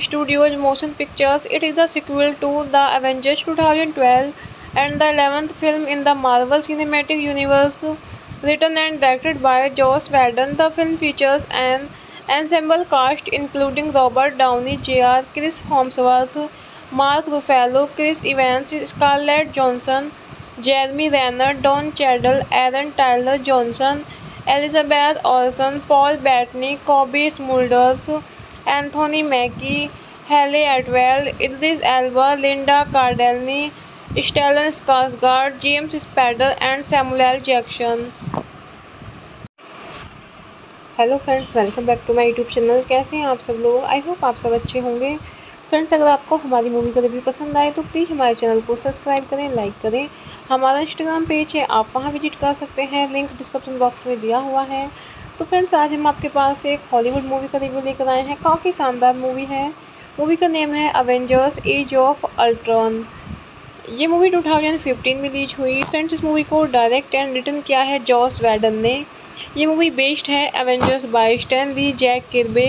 Studios Motion Pictures. It is the sequel to The Avengers 2012 and the 11th film in the Marvel Cinematic Universe. Written and directed by Joss Whedon, the film features an ensemble cast including Robert Downey Jr., Chris Hemsworth, Mark Ruffalo, Chris Evans, Scarlett Johansson, Jeremy Renner Don Cheadle Aaron Taylor Johnson Elizabeth Olsen Paul Bettany Cobie Smulders Anthony Mackie Hayley Atwell Idris Elba Linda Cardellini Stellan Skarsgard James Spader and Samuel Jackson hello friends welcome back to my YouTube channel कैसे हैं आप सब लोग? आई होप आप सब अच्छे होंगे। फ्रेंड्स अगर आपको हमारी मूवी का रिव्यू पसंद आए तो प्लीज़ हमारे चैनल को सब्सक्राइब करें लाइक करें। हमारा इंस्टाग्राम पेज है, आप वहाँ विज़िट कर सकते हैं। लिंक डिस्क्रिप्शन बॉक्स में दिया हुआ है। तो फ्रेंड्स आज हम आपके पास एक हॉलीवुड मूवी का रिव्यू लेकर आए हैं। काफ़ी शानदार मूवी है। मूवी का नेम है अवेंजर्स एज ऑफ़ अल्ट्रॉन ये मूवी 2015 में रिलीज़ हुई। फ्रेंड्स इस मूवी को डायरेक्ट एंड रिटर्न किया है जॉस वैडन ने। ये मूवी बेस्ड है Avengers by Stan Lee Jack Kirby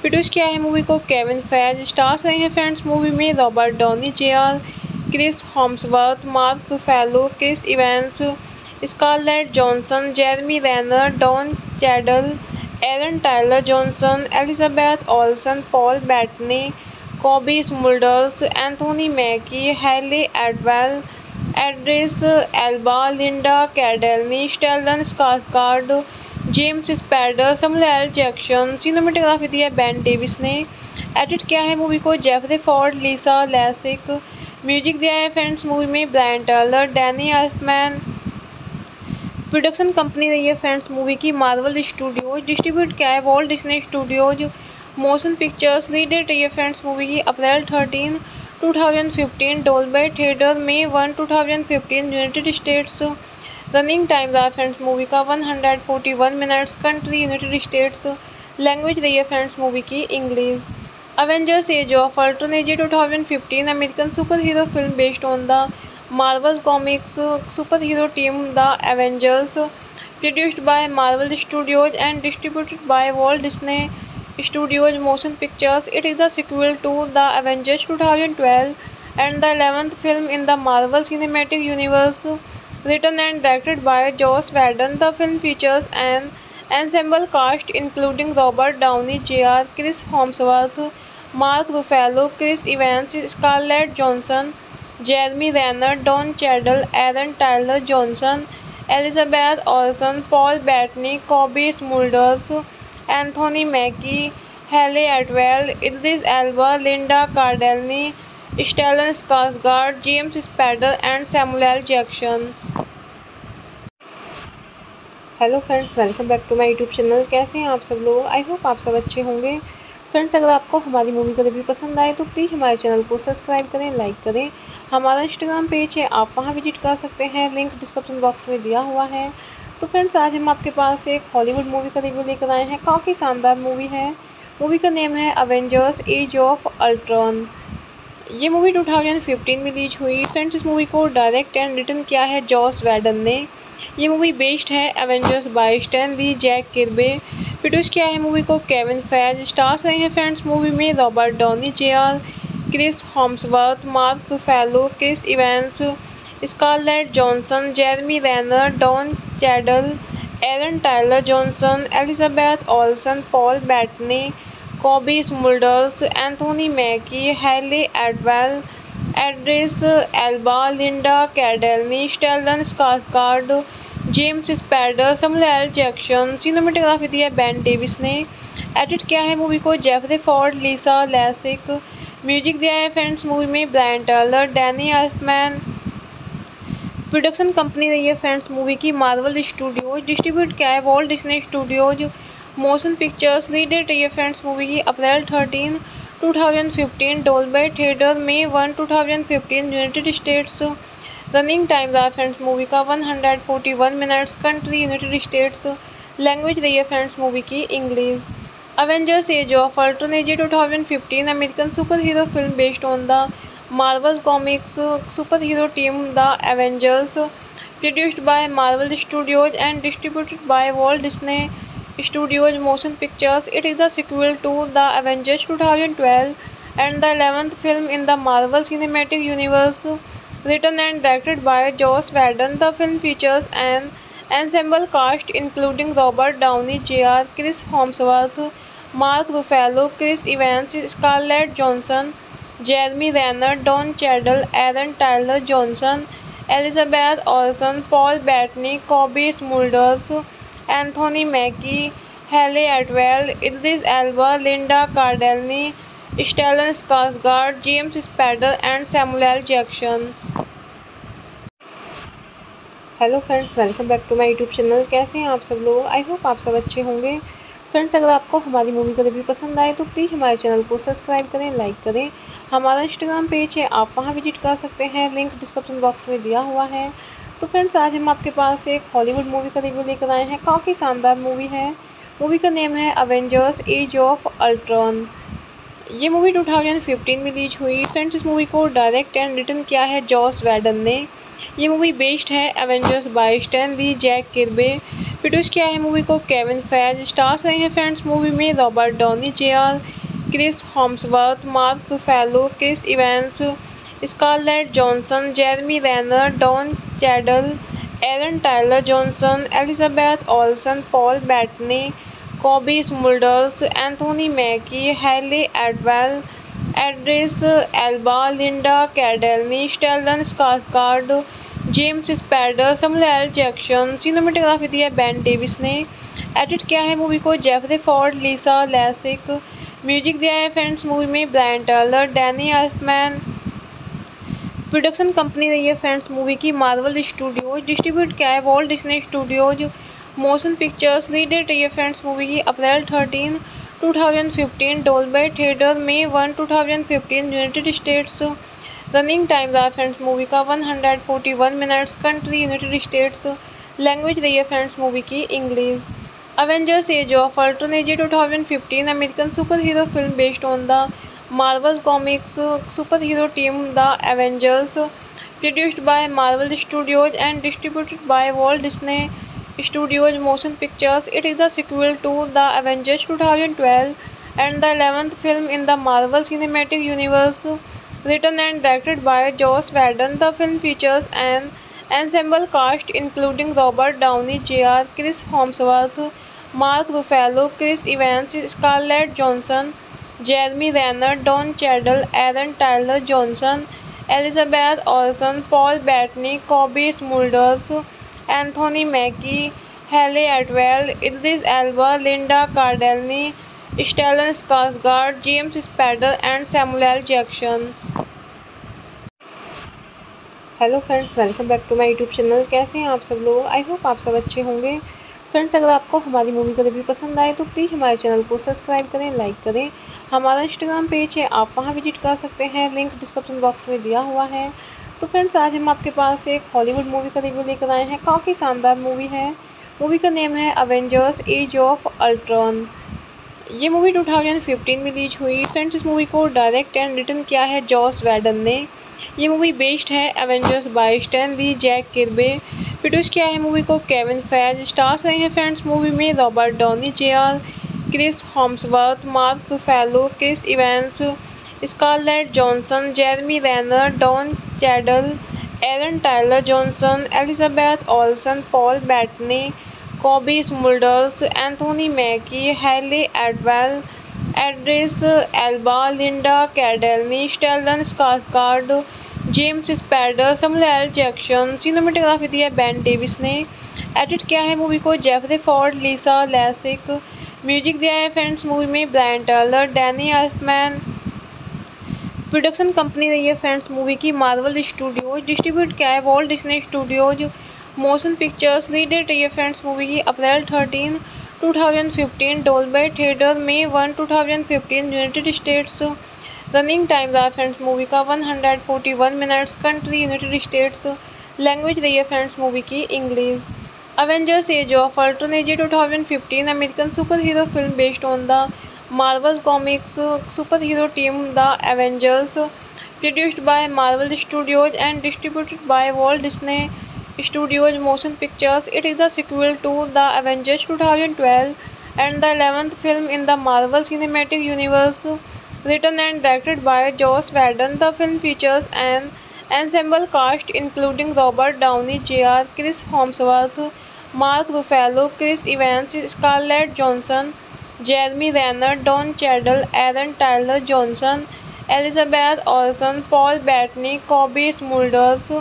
produce किया है मूवी को केविन फैज स्टार्स रहे हैं फ्रेंड्स मूवी में Robert Downey J R Chris Hemsworth Mark Ruffalo Chris Evans Scarlett Johansson Jeremy Renner Don Cheadle Aaron Taylor Johnson Elizabeth Olsen Paul Bettany Cobie Smulders Anthony Mackie Hayley Atwell Idris Elba Linda Cardellini Stellan Skarsgard James Spader Samuel Jackson cinematography दी है बैन डेविस ने एडिट किया है मूवी को। Jeffrey Ford Lisa Lassek music दिया है फ्रेंड्स मूवी में Brian Tyler Danny Elfman production company रही है फ्रेंड्स मूवी की मार्वल स्टूडियोज डिस्ट्रीब्यूट किया है Walt Disney Studios Motion Pictures release date रही है फ्रेंड्स मूवी की अप्रैल थर्टीन 2015 डोलबे थिएटर में one 2015 United States running time रहा फ्रेंड्स, मूवी का 141 minutes, country, United States, language रही है फ्रेंड्स मूवी की, English. Avengers Age of Ultron is a 2015 American super hero film based on the Marvel Comics superhero team the Avengers produced by Marvel Studios and distributed by Walt Disney Studios Motion Pictures it is the sequel to the Avengers two thousand twelve and the eleventh film in the Marvel Cinematic Universe written and directed by Joss Whedon. The film features an ensemble cast including Robert Downey Jr., Chris Hemsworth, Mark Ruffalo, Chris Evans, Scarlett Johansson, Jeremy Renner, Don Cheadle, Aaron Tyler Johnson, Elizabeth Olsen, Paul Bettany, Kobe Smulders, Anthony Mackie, Haley Atwell, Idris Elba, Linda Cardellini, Stellan Skarsgard James Spader and Samuel Jackson hello friends welcome back to my YouTube channel कैसे हैं आप सब लोग? आई होप आप सब अच्छे होंगे। फ्रेंड्स अगर आपको हमारी मूवी का रिव्यू पसंद आए तो प्लीज़ हमारे चैनल को सब्सक्राइब करें लाइक करें। हमारा इंस्टाग्राम पेज है, आप वहाँ विज़िट कर सकते हैं। लिंक डिस्क्रिप्शन बॉक्स में दिया हुआ है। तो फ्रेंड्स आज हम आपके पास एक हॉलीवुड मूवी का रिव्यू लेकर आए हैं। काफ़ी शानदार मूवी है। मूवी का नेम है अवेंजर्स एज ऑफ़ अल्ट्रॉन ये मूवी 2015 में रिलीज़ हुई। फ्रेंड्स इस मूवी को डायरेक्ट एंड रिटर्न किया है जॉस वैडन ने। ये मूवी बेस्ड है Avengers by Stan Lee Jack Kirby produce किया है मूवी को केविन फैज स्टार्स रहे हैं फ्रेंड्स मूवी में Robert Downey J R Chris Hemsworth Mark Ruffalo Chris Evans Scarlett Johansson Jeremy Renner Don Cheadle Aaron Taylor Johnson Elizabeth Olsen Paul Bettany Cobie Smulders Anthony Mackie Hayley Atwell Idris Elba Linda Cardellini Stellan Skarsgard James Spader Samuel Jackson cinematography दी है बैन डेविस ने। एडिट किया है मूवी को Jeffrey Ford Lisa Lassek music दिया है फ्रेंड्स मूवी में Brian Tyler Danny Elfman production company रही है फ्रेंड्स मूवी की मार्वल स्टूडियोज डिस्ट्रीब्यूट किया है Walt Disney Studios Motion Pictures रही है फ्रेंड्स मूवी की अप्रैल थर्टीन 2015 डोलबे थिएटर में one 2015 United States running time रहा फ्रेंड्स मूवी का। 141 minutes country, United States language रही है फ्रेंड्स मूवी की English. Avengers age of Ultron is a 2015 American super hero film based on the Comics superhero team The Avengers produced by Marvel Studios and distributed by Walt Disney Studios Motion Pictures. It is the sequel to The Avengers 2012 and the 11th film in the Marvel Cinematic Universe. Written and directed by Joss Whedon, the film features an ensemble cast including Robert Downey Jr., Chris Hemsworth, Mark Ruffalo, Chris Evans, Scarlett Johansson, Jeremy Renner, Don Cheadle, Aaron Tyler Johnson, Elizabeth Olsen, Paul Bettany, Kobe Smulders, Anthony Mackie, Hayley Atwell, Idris Elba, Linda Cardellini, Stellan Skarsgård, James Spader and Samuel Jackson. Hello friends welcome back to my YouTube channel. कैसे हैं आप सब लोग? आई होप आप सब अच्छे होंगे। फ्रेंड्स अगर आपको हमारी मूवी का रिव्यू पसंद आए तो प्लीज़ हमारे चैनल को सब्सक्राइब करें लाइक करें। हमारा इंस्टाग्राम पेज है आप वहाँ विज़िट कर सकते हैं। लिंक डिस्क्रिप्शन बॉक्स में दिया हुआ है। तो फ्रेंड्स आज हम आपके पास एक हॉलीवुड मूवी का रिव्यू लेकर आए हैं। काफ़ी शानदार मूवी है। मूवी का नेम है अवेंजर्स एज ऑफ़ अल्ट्रॉन ये मूवी 2015 में रिलीज़ हुई। फ्रेंड्स इस मूवी को डायरेक्ट एंड रिटर्न किया है जॉस वैडन ने। ये मूवी बेस्ड है Avengers by Stan Lee Jack Kirby produce किया है मूवी को केविन फैज स्टार्स रहे हैं फ्रेंड्स मूवी में Robert Downey J R Chris Hemsworth Mark Ruffalo Chris Evans Scarlett Johansson, Jeremy Renner, Don Cheadle, Aaron Taylor Johnson, Elizabeth Olsen, Paul Bettany, Cobie Smulders, Anthony Mackie, Hayley Atwell, Idris Elba, Linda Cardellini, Stellan Skarsgard James Spader Samuel Jackson cinematography दी है बैन डेविस ने एडिट किया है मूवी को Jeffrey Ford, Lisa Lassek. Music दिया है फ्रेंड्स मूवी में Brian Tyler, Danny Elfman production company रही है फ्रेंड्स मूवी की मार्वल स्टूडियोज डिस्ट्रीब्यूट किया है Walt Disney Studios Motion Pictures release date रही है फ्रेंड्स मूवी की अप्रैल थर्टीन 2015 डोलबे थिएटर में one 2015 United States running time रहा फ्रेंड्स मूवी का 141 minutes country United States language रही है फ्रेंड्स मूवी की English Avengers age of Ultron is a 2015 American super hero film based on the Marvel Comics superhero team The Avengers, produced by Marvel Studios and distributed by Walt Disney Studios Motion Pictures. It is the sequel to The Avengers 2012 and the 11th film in the Marvel Cinematic Universe. Written and directed by Joss Whedon, the film features an ensemble cast including Robert Downey Jr., Chris Hemsworth, Mark Ruffalo, Chris Evans, Scarlett Johansson, Jeremy Renner Don Cheadle Aaron Tyler Johnson Elizabeth Olsen, Paul Bettany Cobie Smulders, Anthony Mackie Hayley Atwell Idris Elba Linda Cardellini Stellan Skarsgard James Spader and Samuel Jackson hello friends welcome back to my YouTube channel कैसे हैं आप सब लोग? आई होप आप सब अच्छे होंगे। फ्रेंड्स अगर आपको हमारी मूवी का रिव्यू पसंद आए तो प्लीज़ हमारे चैनल को सब्सक्राइब करें लाइक करें। हमारा इंस्टाग्राम पेज है, आप वहाँ विज़िट कर सकते हैं। लिंक डिस्क्रिप्शन बॉक्स में दिया हुआ है। तो फ्रेंड्स आज हम आपके पास एक हॉलीवुड मूवी का रिव्यू लेकर आए हैं। काफ़ी शानदार मूवी है। मूवी का नेम है अवेंजर्स एज ऑफ़ अल्ट्रॉन ये मूवी 2015 में रिलीज़ हुई। फ्रेंड्स इस मूवी को डायरेक्ट एंड रिटर्न किया है जॉस वैडन ने। ये मूवी बेस्ड है Avengers by Stan Lee Jack Kirby produce किया है मूवी को केविन फैज स्टार्स रहे हैं फ्रेंड्स मूवी में Robert Downey J R Chris Hemsworth, Mark Ruffalo, Chris Evans, Scarlett Johansson, Jeremy Renner, Don Cheadle, Aaron Taylor Johnson, Elizabeth Olsen, Paul Bettany, Cobie Smulders, Anthony Mackie, Hayley Atwell, Idris Elba, Linda Cardellini, Stellan Skarsgard, James Spader Samuel Jackson cinematography दी है बैन डेविस ने एडिट किया है मूवी को Jeffrey Ford, Lisa Lassek music दिया है फ्रेंड्स मूवी में Brian Tyler, Danny Elfman production company रही है फ्रेंड्स मूवी की, मार्वल स्टूडियोज डिस्ट्रीब्यूट किया है, Walt Disney Studios, Motion Pictures रीडेट रही है फ्रेंड्स मूवी की, अप्रैल थर्टीन 2015 डोलबे थिएटर में one 2015 United States running time रहा फ्रेंड्स मूवी का 141 minutes country United States language रही है फ्रेंड्स मूवी की English Avengers Age of Ultron is a 2015 American superhero film based on the Marvel Comics superhero team The Avengers, produced by Marvel Studios and distributed by Walt Disney Studios Motion Pictures. It is the sequel to The Avengers 2012 and the 11th film in the Marvel Cinematic Universe, written and directed by Joss Whedon. The film features an ensemble cast including Robert Downey Jr., Chris Hemsworth, Mark Ruffalo Chris Evans Scarlett Johansson Jeremy Renner Don Cheadle Aaron Taylor Johnson Elizabeth Olsen Paul Bettany Cobie Smulders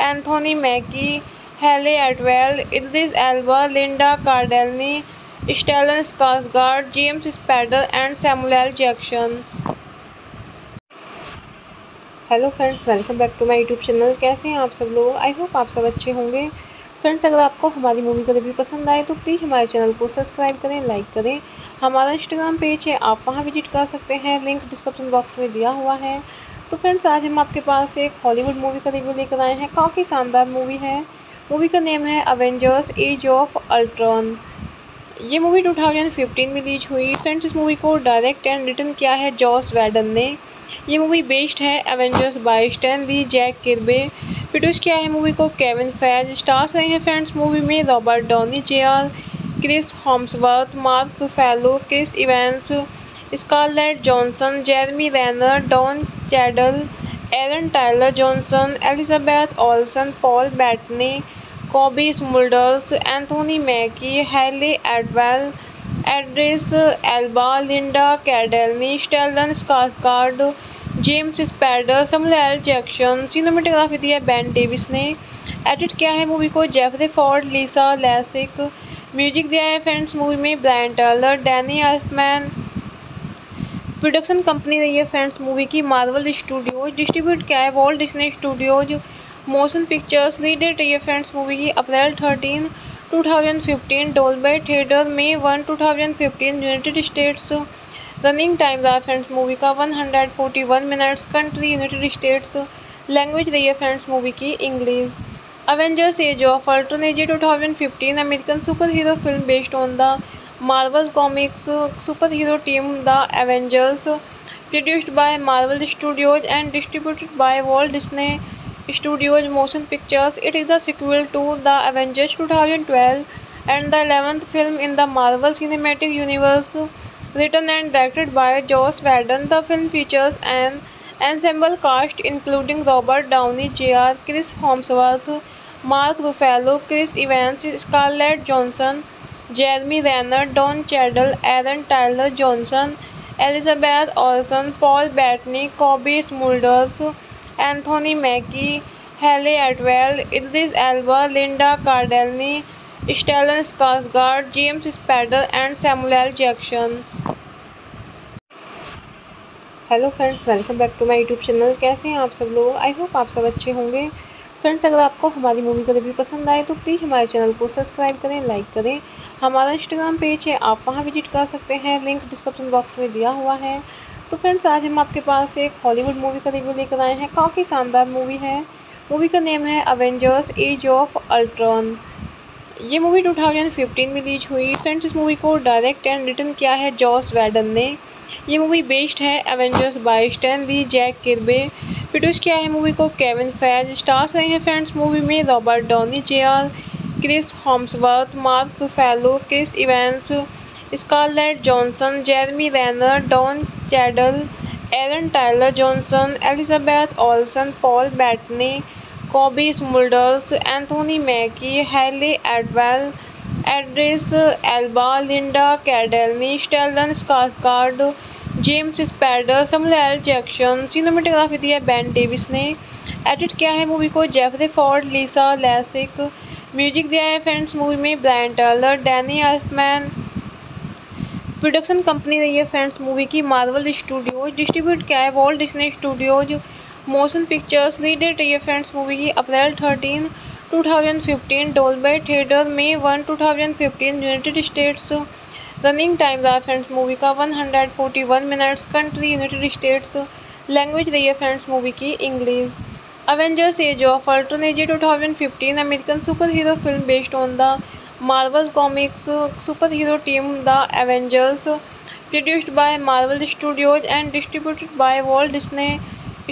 Anthony Mackie Hayley Atwell Idris Elba Linda Cardellini Stellan Skarsgard James Spader and Samuel Jackson hello friends welcome back to my YouTube channel कैसे हैं आप सब लोग? आई होप आप सब अच्छे होंगे। फ्रेंड्स अगर आपको हमारी मूवी का रिव्यू पसंद आए तो प्लीज़ हमारे चैनल को सब्सक्राइब करें लाइक करें। हमारा इंस्टाग्राम पेज है, आप वहाँ विज़िट कर सकते हैं। लिंक डिस्क्रिप्शन बॉक्स में दिया हुआ है। तो फ्रेंड्स आज हम आपके पास एक हॉलीवुड मूवी का रिव्यू लेकर आए हैं। काफ़ी शानदार मूवी है। मूवी का नेम है अवेंजर्स एज ऑफ़ अल्ट्रॉन ये मूवी 2015 में रिलीज़ हुई। फ्रेंड्स इस मूवी को डायरेक्ट एंड रिटर्न किया है जॉस वैडन ने। ये मूवी बेस्ड है Avengers by Stan Lee Jack Kirby produce किया है मूवी को केविन फैज स्टार्स रहे हैं फ्रेंड्स मूवी में Robert Downey J R Chris Hemsworth Mark Ruffalo Chris Evans Scarlett Johansson Jeremy Renner Don Cheadle Aaron Taylor Johnson Elizabeth Olsen Paul Bettany Cobie Smulders Anthony Mackie Hayley Atwell Idris Elba Linda Cardellini Stellan Skarsgard James Spader Samuel Jackson cinematography दी है बैन डेविस ने। एडिट किया है मूवी को Jeffrey Ford, Lisa Lassek. Music दिया है फ्रेंड्स मूवी में Brian Tyler, Danny Elfman production company रही है फ्रेंड्स मूवी की मार्वल स्टूडियोज डिस्ट्रीब्यूट किया है Walt Disney Studios. Motion Pictures रीडेट रही है फ्रेंड्स मूवी की अप्रैल थर्टीन 2015 डोलबे थिएटर में one 2015 United States. Running time रहा फ्रेंड्स मूवी का 141 minutes country, United States, language रही है फ्रेंड्स मूवी की, English. Avengers age of Ultron is a two thousand fifteen American superhero film based on the Marvel Comics superhero team the Avengers produced by Marvel Studios and distributed by Walt Disney Studios Motion Pictures it is the sequel to the Avengers two thousand twelve and the eleventh film in the Marvel Cinematic Universe Written and directed by Joss Whedon, the film features an ensemble cast including Robert Downey Jr., Chris Hemsworth, Mark Ruffalo, Chris Evans, Scarlett Johansson, Jeremy Renner, Don Cheadle, Aaron Tyler Johnson, Elizabeth Olsen, Paul Bettany, Kobe Smulders, Anthony Mackie, Halle Atwell, Idris Elba, Linda Cardellini, Stellan Skarsgård, James Spader and Samuel L. Jackson. Hello friends welcome back to my YouTube channel कैसे हैं आप सब लोग? आई होप आप सब अच्छे होंगे। फ्रेंड्स अगर आपको हमारी मूवी का रिव्यू पसंद आए तो प्लीज़ हमारे चैनल को सब्सक्राइब करें लाइक करें। हमारा इंस्टाग्राम पेज है आप वहाँ विज़िट कर सकते हैं। लिंक डिस्क्रिप्शन बॉक्स में दिया हुआ है। तो फ्रेंड्स आज हम आपके पास एक हॉलीवुड मूवी का रिव्यू लेकर आए हैं। काफ़ी शानदार मूवी है। मूवी का नेम है अवेंजर्स एज ऑफ़ अल्ट्रॉन ये मूवी 2015 में रिलीज़ हुई। फ्रेंड्स इस मूवी को डायरेक्ट एंड रिटर्न किया है जॉस वैडन ने। ये मूवी बेस्ड है Avengers by Stan Lee Jack Kirby produce किया है मूवी को केविन फैज स्टार्स रहे हैं फ्रेंड्स मूवी में Robert Downey J R Chris Hemsworth Mark Ruffalo Chris Evans Scarlett Johansson Jeremy Renner Don Cheadle Aaron Taylor Johnson Elizabeth Olsen Paul Bettany Cobie Smulders Anthony Mackie Hayley Atwell Idris Elba Linda Cardellini Stellan Skarsgard James Spader Samuel Jackson cinematography दी है बैन डेविस ने। एडिट किया है मूवी को Jeffrey Ford Lisa Lassek music दिया है फ्रेंड्स मूवी में Brian Tyler Danny Elfman production company रही है फ्रेंड्स मूवी की मार्वल स्टूडियोज डिस्ट्रीब्यूट किया है Walt Disney Studios Motion Pictures रीडेट रही है फ्रेंड्स मूवी की अप्रैल थर्टीन 2015 डोलबे थिएटर में one 2015 United States running time रहा फ्रेंड्स मूवी का 141 minutes country United States language रही है फ्रेंड्स मूवी की English. Avengers age of Ultron is a 2015 American super hero film based on the comics Comics superhero team The Avengers, produced by Marvel Studios and distributed by Walt Disney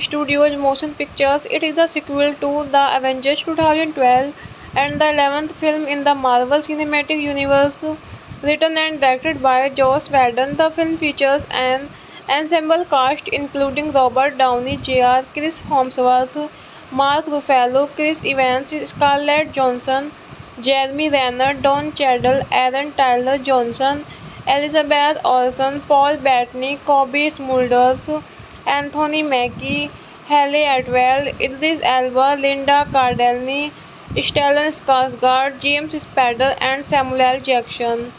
Studios Motion Pictures. It is the sequel to The Avengers 2012 and the 11th film in the Marvel Cinematic Universe. Written and directed by Joss Whedon, the film features an ensemble cast including Robert Downey Jr., Chris Hemsworth, Mark Ruffalo, Chris Evans, Scarlett Johansson, Jeremy Renner, Don Cheadle, Aaron Tyler Johnson, Elizabeth Olsen, Paul Bettany, Kobe Smulders, Anthony Mackie, Halle Atwell, Idris Elba, Linda Cardellini, Stellan Skarsgård, James Spader and Samuel L. Jackson.